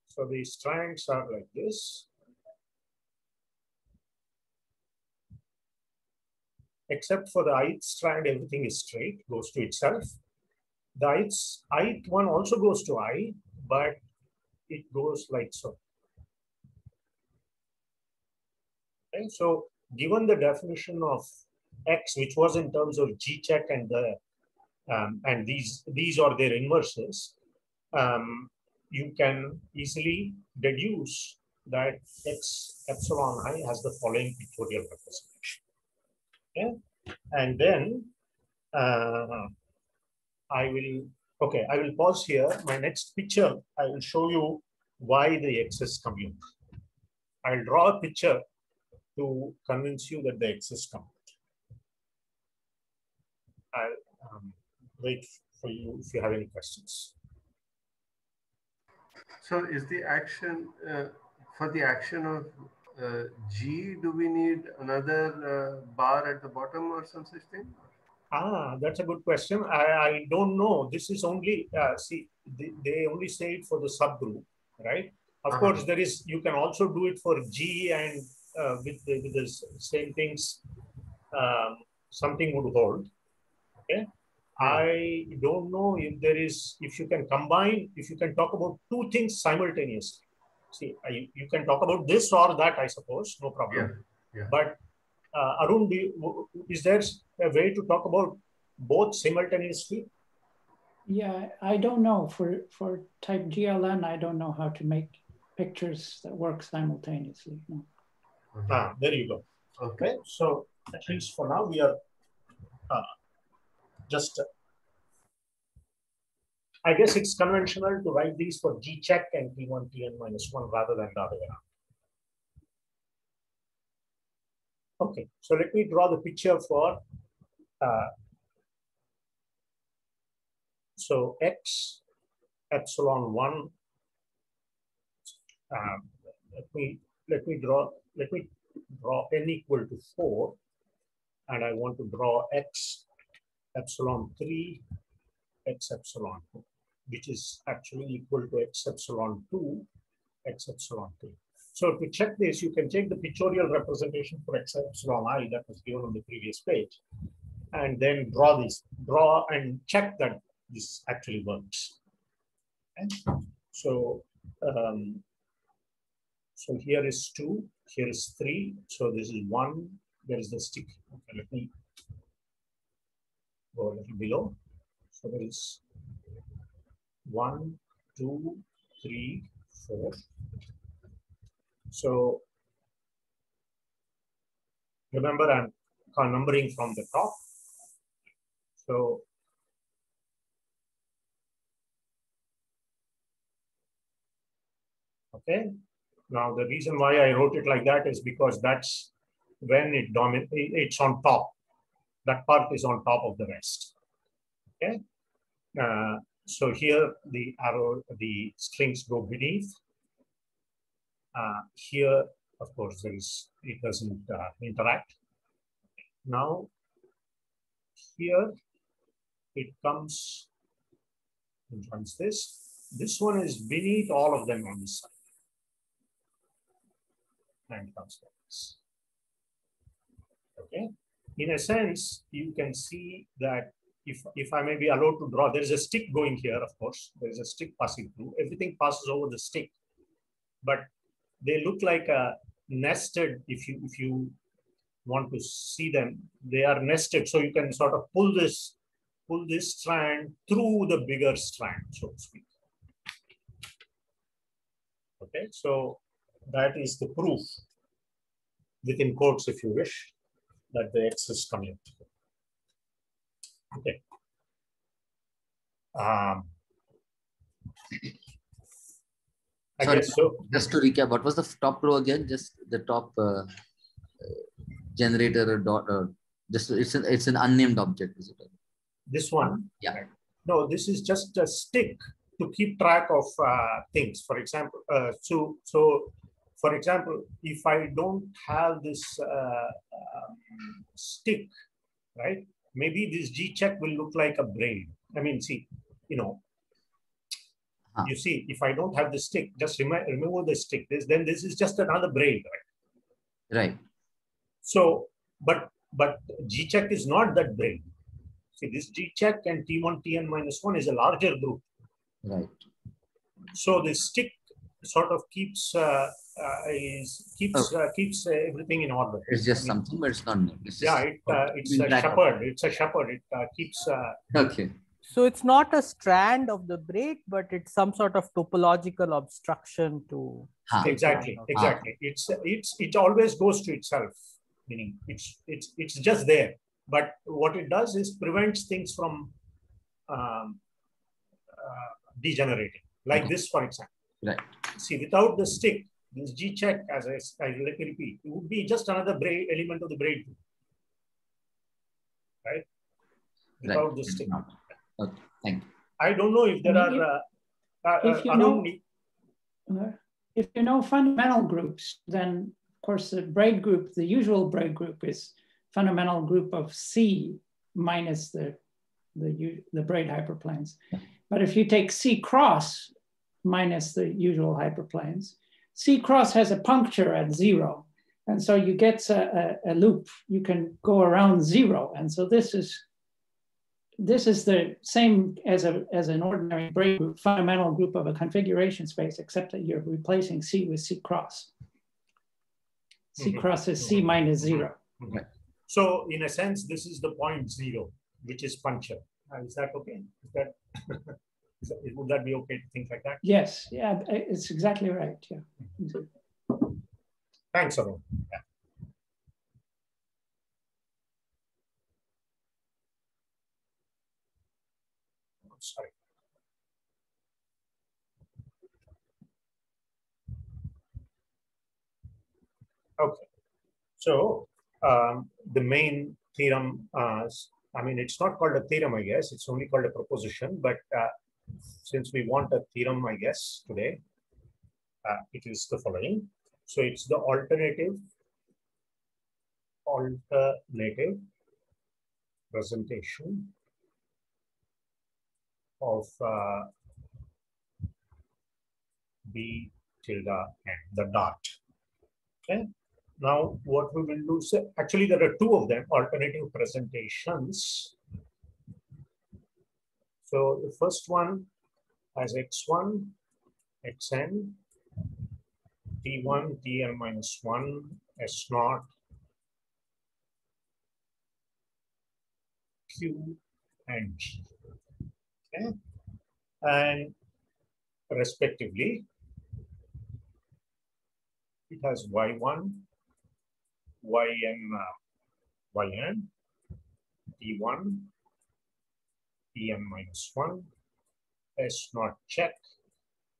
Speaker 1: so the strands are like this. Except for the ith strand, everything is straight, goes to itself. The ith, ith one also goes to I, but it goes like so. Okay, so given the definition of x, which was in terms of g check and the um, and these these are their inverses, um, you can easily deduce that x epsilon i has the following pictorial representation. Okay, and then uh, I will okay. I will pause here. My next picture, I will show you why the is coming. I'll draw a picture to convince you that the is complete. I'll um, wait for you if you have any questions.
Speaker 4: So is the action, uh, for the action of uh, G, do we need another uh, bar at the bottom or some such thing?
Speaker 1: Ah, that's a good question. I, I don't know. This is only, uh, see, they, they only say it for the subgroup, right? Of
Speaker 4: Uh-huh.
Speaker 1: course, there is, you can also do it for G and uh, with, the, with the same things, um, something would hold. Okay. I don't know if there is, if you can combine, if you can talk about two things simultaneously. See, I, you can talk about this or that, I suppose, no problem.
Speaker 4: Yeah, yeah.
Speaker 1: But uh, Arun, do you, is there a way to talk about both simultaneously?
Speaker 5: Yeah, I don't know. For, for type GLN, I don't know how to make pictures that work simultaneously. No.
Speaker 1: Ah, there you go.
Speaker 4: Okay.
Speaker 1: Okay, so at least for now, we are uh, just. I guess it's conventional to write these for G check and T1, Tn minus 1 rather than the other way around. Okay, so let me draw the picture for. Uh, so x epsilon 1. Um, let me let me draw let me draw n equal to 4 and I want to draw x epsilon 3 x epsilon 2 which is actually equal to x epsilon 2 x epsilon 3. So to check this you can take the pictorial representation for x epsilon i that was given on the previous page and then draw this draw and check that this actually works. And so um, so here is two, here is three. So this is one. There is the stick. Okay, let me go a little below. So there is one, two, three, four. So remember, I'm numbering from the top. So okay. Now, the reason why I wrote it like that is because that's when it dominates, it's on top. That part is on top of the rest. Okay. Uh, so here the arrow, the strings go beneath. Uh, here, of course, there is, it doesn't uh, interact. Now, here it comes and runs this. This one is beneath all of them on this side and comes like this. Okay. In a sense, you can see that if, if I may be allowed to draw, there is a stick going here, of course. There is a stick passing through. Everything passes over the stick. But they look like a nested, if you if you want to see them, they are nested. So you can sort of pull this, pull this strand through the bigger strand, so to speak. Okay, so that is the proof within quotes if you wish that the x is coming okay um I
Speaker 3: Sorry,
Speaker 1: guess so
Speaker 3: just to recap, what was the top row again? Just the top uh, generator or dot. Uh, just it's an it's an unnamed object, is it?
Speaker 1: this one
Speaker 3: Yeah.
Speaker 1: no this is just a stick to keep track of uh, things for example uh, so so for example if i don't have this uh, um, stick right maybe this g check will look like a braid i mean see you know
Speaker 3: Huh.
Speaker 1: you see if i don't have the stick just remi- remove the stick this then this is just another braid right
Speaker 3: Right.
Speaker 1: so but but g check is not that braid see this g check and t1 tn minus 1 is a larger group
Speaker 3: Right.
Speaker 1: so the stick sort of keeps uh, uh, is keeps uh, keeps uh, everything in order.
Speaker 3: It's just
Speaker 1: I mean,
Speaker 3: something, but it's not named. It's
Speaker 1: Yeah, it, uh, it's a
Speaker 3: track of-
Speaker 1: shepherd. It's a shepherd. It uh, keeps. Uh,
Speaker 3: Okay.
Speaker 2: So it's not a strand of the braid, but it's some sort of topological obstruction to.
Speaker 3: Huh.
Speaker 1: exactly, exactly. It's it's it always goes to itself. Meaning it's it's it's just there. But what it does is prevents things from um, uh, degenerating. Like
Speaker 3: Okay.
Speaker 1: this, for example.
Speaker 3: Right.
Speaker 1: See, without the stick, this G check, as I, let me repeat, it would be just another braid element of the braid, right? Without
Speaker 3: Right.
Speaker 1: the stick.
Speaker 3: Okay. Thank you.
Speaker 1: I don't know if there
Speaker 5: I
Speaker 1: are.
Speaker 5: mean,
Speaker 1: Uh, uh,
Speaker 5: if
Speaker 1: uh,
Speaker 5: you know- If you know fundamental groups, then of course, the braid group, the usual braid group is fundamental group of C minus the, the, the braid hyperplanes. But if you take C cross minus the usual hyperplanes, C cross has a puncture at zero. And so you get a, a, a loop, you can go around zero. And so this is this is the same as, a, as an ordinary group, fundamental group of a configuration space, except that you're replacing C with C cross. C
Speaker 1: Mhm.
Speaker 5: cross is C minus zero.
Speaker 1: So in a sense, this is the point zero, which is puncture. Uh, Is that okay? Is that, is would that be okay to think like that?
Speaker 5: Yes, yeah, it's exactly right, yeah.
Speaker 1: Thanks, Arun. Yeah. Oh, Sorry. Okay. So um, the main theorem, uh, I mean, it's not called a theorem, I guess. It's only called a proposition. But uh, since we want a theorem, I guess, today, uh, it is the following. So it's the alternative, alternative presentation of uh, B tilde and the dot. Okay. Now, what we will do, so actually there are two of them, alternative presentations. So the first one has x1, xn, t1, tn minus 1, s naught, q, and g. Okay. And respectively, it has y1, yn, uh, yn, t1, tn minus 1, s naught check,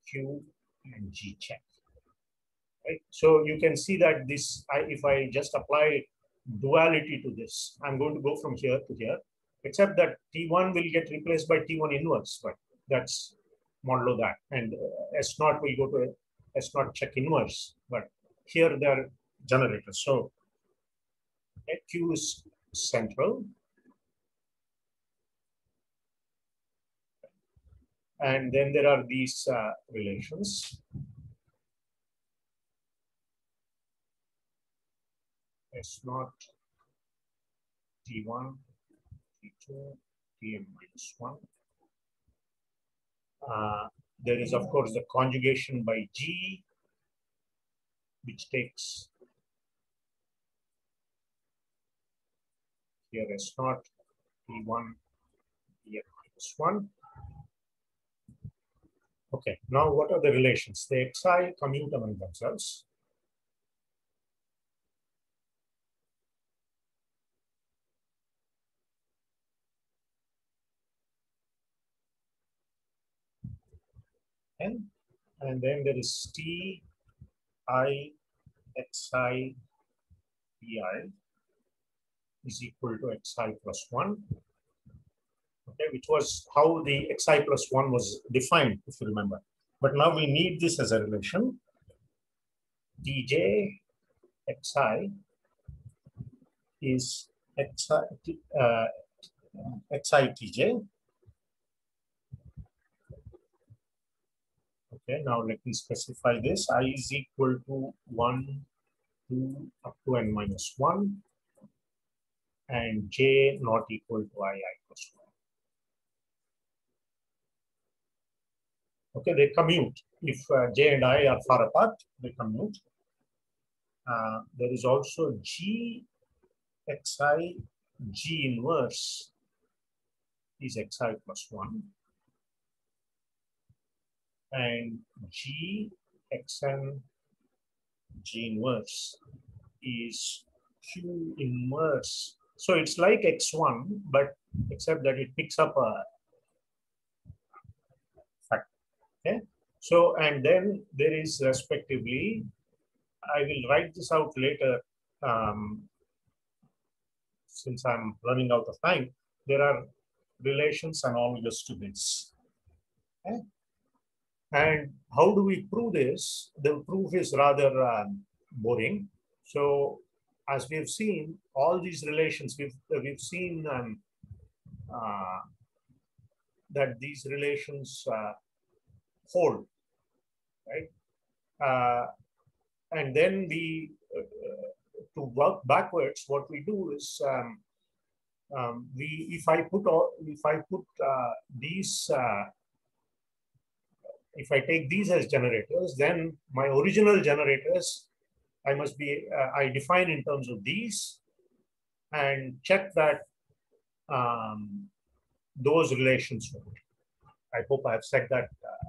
Speaker 1: q, and g check. Right? So you can see that this, I, if I just apply duality to this, I'm going to go from here to here, except that T1 will get replaced by T1 inverse, but that's modulo that. And uh, S naught will go to S naught check inverse, but here they are generators. So Q is central. And then there are these uh, relations. S naught, T1, T2, Tn minus 1. Uh, there is, of course, the conjugation by G, which takes here S naught, T1, Tn minus 1. Okay, now what are the relations? The xi commute among themselves. n, and then there is ti xi pi is equal to xi plus 1. Okay, which was how the xi plus 1 was defined, if you remember. But now we need this as a relation. dj xi is xi, uh, Okay, now let me specify this. i is equal to 1, 2, up to n minus 1, and j not equal to i, i plus 1. Okay, they commute. If uh, j and i are far apart, they commute. Uh, there is also g xi, g inverse is xi plus 1 and G xn G inverse is Q inverse. So it's like x1, but except that it picks up a Okay. So and then there is respectively, I will write this out later um, since I'm running out of time. There are relations analogous to this. Okay. And how do we prove this? The proof is rather uh, boring. So as we've seen, all these relations, we've, we've seen um, uh, that these relations uh, hold, right? Uh, and then we, uh, to work backwards, what we do is um, um, we, if I put all, if I put uh, these, uh, if I take these as generators, then my original generators, I must be, uh, I define in terms of these and check that um, those relations. I hope I have said that uh,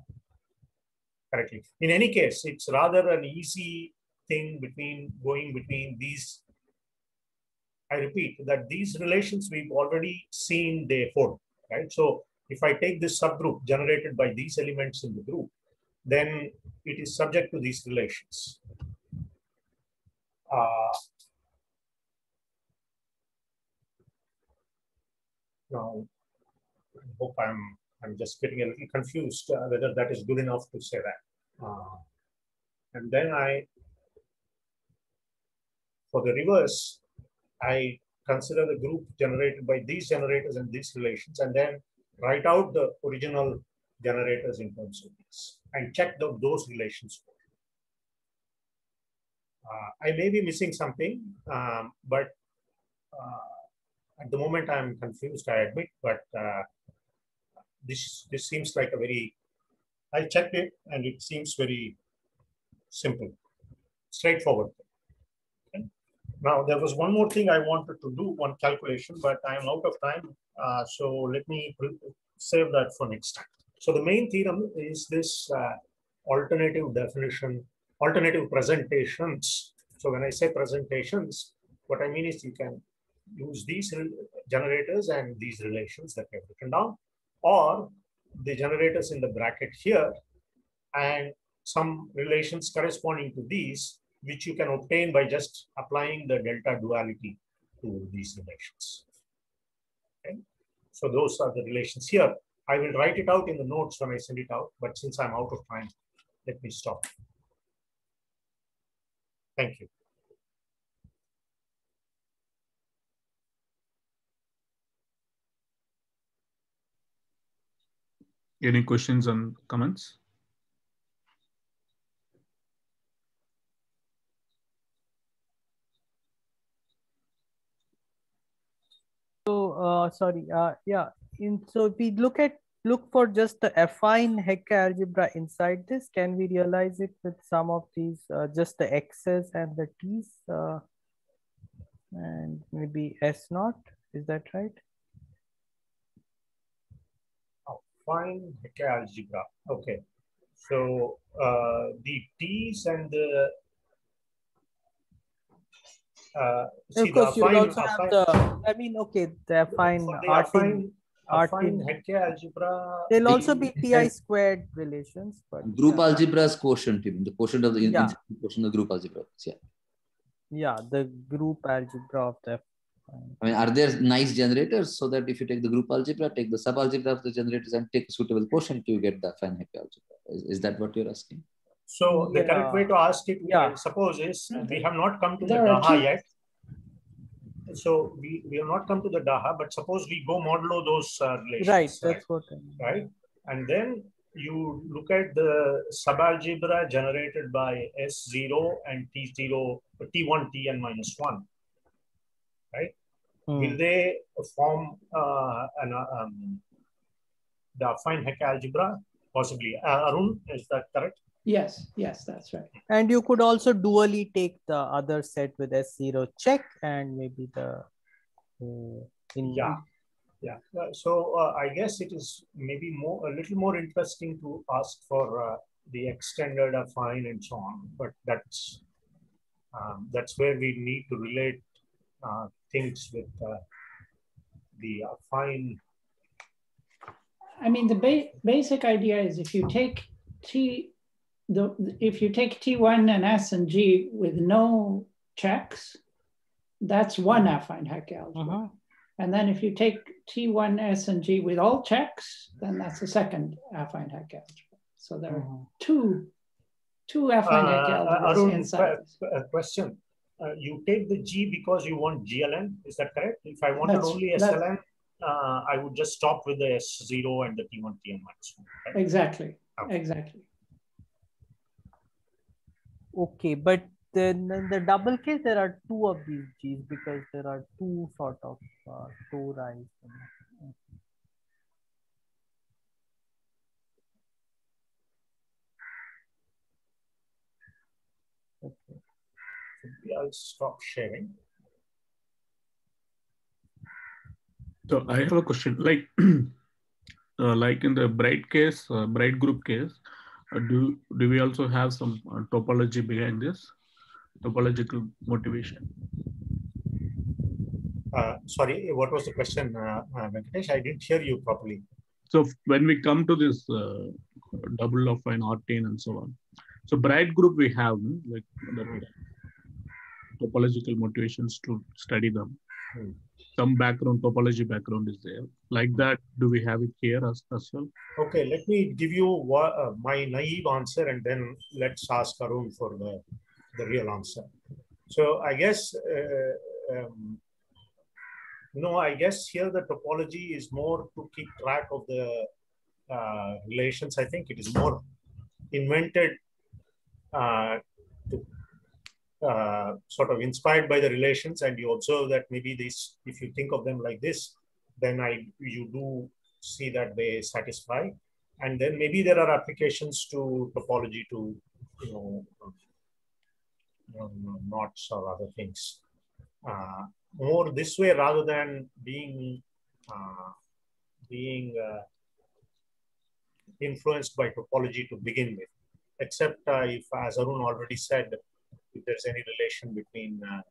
Speaker 1: correctly. In any case, it's rather an easy thing between going between these. I repeat that these relations we've already seen they hold, right? So if I take this subgroup generated by these elements in the group, then it is subject to these relations. Uh, now, I hope I'm I'm just getting a little confused uh, whether that is good enough to say that. Uh, and then I, for the reverse, I consider the group generated by these generators and these relations, and then write out the original generators in terms of this and check the, those relations. Uh, I may be missing something, um, but uh, at the moment I'm confused, I admit, but uh, this, this seems like a very, I checked it and it seems very simple, straightforward. Okay. Now, there was one more thing I wanted to do, one calculation, but I am out of time. Uh, so let me save that for next time. So the main theorem is this uh, alternative definition, alternative presentations. So when I say presentations, what I mean is you can use these generators and these relations that I've written down or the generators in the bracket here and some relations corresponding to these, which you can obtain by just applying the delta duality to these relations. Okay. So those are the relations here. I will write it out in the notes when I send it out, but since I'm out of time, let me stop. Thank you.
Speaker 7: Any questions and comments?
Speaker 2: So, uh, sorry, uh, yeah, in, so if we look at, look for just the affine Hecke algebra inside this, can we realize it with some of these, uh, just the X's and the T's, uh, and maybe S naught, is that right?
Speaker 1: Affine Hecke algebra. Okay. So uh, the T's and the uh,
Speaker 2: see of course,
Speaker 1: the
Speaker 2: you
Speaker 1: affine,
Speaker 2: also have the. I mean, okay, the affine,
Speaker 1: for the
Speaker 2: Artin,
Speaker 1: affine, affine Hecke algebra.
Speaker 2: There'll also be pi squared relations, but
Speaker 3: Group
Speaker 2: yeah.
Speaker 3: algebra's quotient, even the quotient of the
Speaker 2: Yeah.
Speaker 3: in- quotient of the group algebra. Yeah.
Speaker 2: Yeah, the group algebra of the.
Speaker 3: I mean, are there nice generators so that if you take the group algebra, take the sub algebra of the generators and take a suitable quotient, you get the affine Hecke algebra? Is, is that what you're asking?
Speaker 1: So the correct way to ask it,
Speaker 2: Yeah.
Speaker 1: I suppose, is we have not come to the
Speaker 5: There are
Speaker 1: DAHA
Speaker 5: two-
Speaker 1: yet. So we, we have not come to the DAHA, but suppose we go modulo those uh, relations.
Speaker 2: Right, that's what. I mean.
Speaker 1: right? And then you look at the subalgebra generated by S0 and T0, T1, Tn minus 1.
Speaker 2: Hmm.
Speaker 1: Will they form uh, an, uh, um, the affine Hecke algebra? Possibly. Uh, Arun, is that correct?
Speaker 5: Yes, yes, that's right.
Speaker 2: And you could also dually take the other set with S0 check and maybe the. uh, in,
Speaker 1: Yeah. Yeah. Uh, so uh, I guess it is maybe more a little more interesting to ask for uh, the extended affine and so on, but that's um, that's where we need to relate uh, things with uh, the affine.
Speaker 5: I mean, the ba basic idea is if you take T, the if you take T1 and S and G with no checks, that's one affine Hecke algebra.
Speaker 2: Uh-huh.
Speaker 5: And then if you take T1, S, and G with all checks, then that's the second affine Hecke algebra. So there are
Speaker 2: Mhm.
Speaker 5: two, two affine Hecke
Speaker 1: Uh,
Speaker 5: algebras
Speaker 1: Arun,
Speaker 5: inside.
Speaker 1: a, a question. Uh, you take the G because you want GLN. Is that correct? If I wanted
Speaker 5: That's-
Speaker 1: only SLN, uh, I would just stop with the S0 and the T1, Tn minus 1. Right?
Speaker 5: Exactly,
Speaker 1: Okay.
Speaker 5: exactly.
Speaker 2: Okay, but then in the double case, there are two of these G's because there are two sort of uh, tori. Okay.
Speaker 1: I'll stop sharing.
Speaker 7: So I have a question. Like, uh, like in the braid case, uh, braid group case, uh, do do we also have some uh, topology behind this, topological motivation?
Speaker 1: Uh, sorry, what was the question, uh, Venkatesh? I didn't hear you properly.
Speaker 7: So when we come to this uh, double affine Artin and so on, so braid group we have like topological motivations to study them.
Speaker 1: Hmm.
Speaker 7: Some background topology background is there. Like that, do we have it here as, as well?
Speaker 1: Okay, let me give you what, uh, my naive answer and then let's ask Arun for the, the real answer. So I guess, uh, um, no, I guess here the topology is more to keep track of the uh, relations. I think it is more invented uh, uh, sort of inspired by the relations and you observe that maybe this, if you think of them like this, then I you do see that they satisfy. And then maybe there are applications to topology to, you know, know knots or other things. Uh, more this way rather than being uh, being uh, influenced by topology to begin with, except uh, if, as Arun already said, if there's any relation between uh,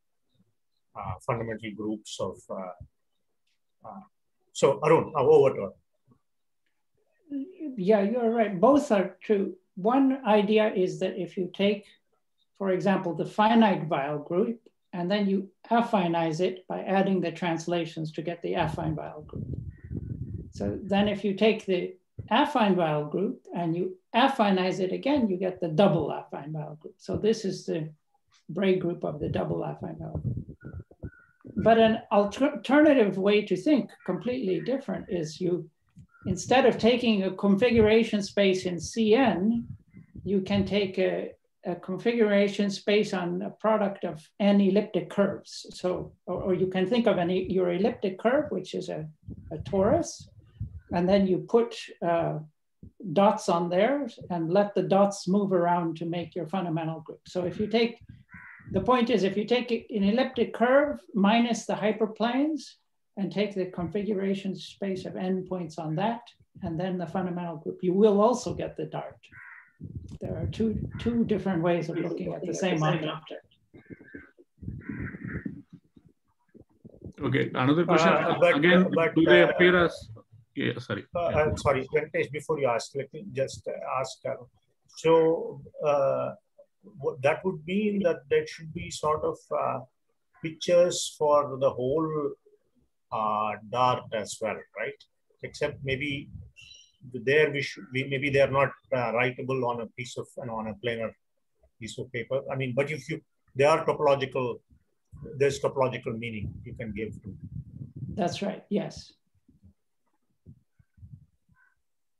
Speaker 1: uh, fundamental groups of. so Arun, over to
Speaker 5: Yeah, you're right. Both are true. One idea is that if you take, for example, the finite Weyl group, and then you affinize it by adding the translations to get the affine Weyl group. So then if you take the affine Weyl group and you affinize it again, you get the double affine Weyl group. So this is the braid group of the double Weyl. But an alternative way to think, completely different, is you, instead of taking a configuration space in Cn, you can take a, a configuration space on a product of n elliptic curves. So, or, or you can think of any your elliptic curve, which is a, a torus, and then you put uh, dots on there and let the dots move around to make your fundamental group. So if you take, the point is if you take an elliptic curve minus the hyperplanes and take the configuration space of n points on that, and then the fundamental group, you will also get the dart. There are two, two different ways of looking at the same object.
Speaker 7: Okay, another question.
Speaker 1: Uh, but-
Speaker 7: Again,
Speaker 1: but,
Speaker 7: do they
Speaker 1: uh,
Speaker 7: appear as, yeah, sorry.
Speaker 1: Uh,
Speaker 7: Yeah.
Speaker 1: I'm sorry, Venkatesh, before you ask, let me just uh, ask. Uh, so uh, what- that would mean that there should be sort of uh, pictures for the whole uh, dart as well, right? Except maybe there we should be, maybe they're not uh, writable on a piece of, you know, on a planar piece of paper. I mean, but if you, they are topological, there's topological meaning you can give to.
Speaker 5: That's right, yes.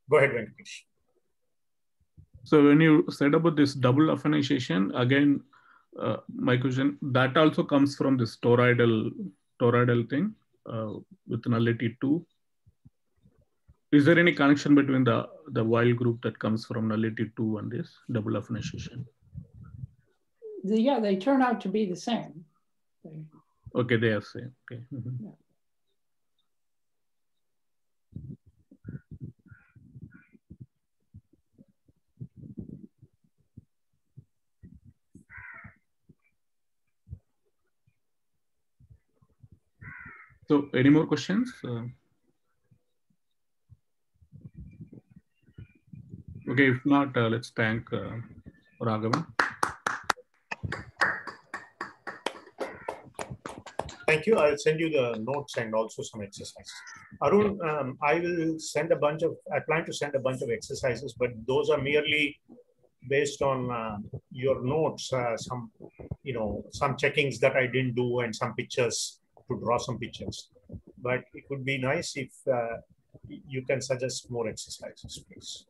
Speaker 1: Go ahead, Venkatesh.
Speaker 7: So when you said about this double affinization, again, uh, my question, that also comes from this toroidal, toroidal thing uh, with nullity two. Is there any connection between the, the Weyl group that comes from nullity two and this double affinization?
Speaker 5: The, yeah, they turn out to be the same.
Speaker 7: Okay, they are same. Okay. mhm.
Speaker 5: Yeah.
Speaker 7: So any more questions? Uh, okay, if not, uh, let's thank uh, Raghavan.
Speaker 1: Thank you. I'll send you the notes and also some exercises. Arun, um, I will send a bunch of, I plan to send a bunch of exercises, but those are merely based on uh, your notes, uh, some, you know, some checkings that I didn't do and some pictures to draw some pictures. But it would be nice if uh, you can suggest more exercises, please.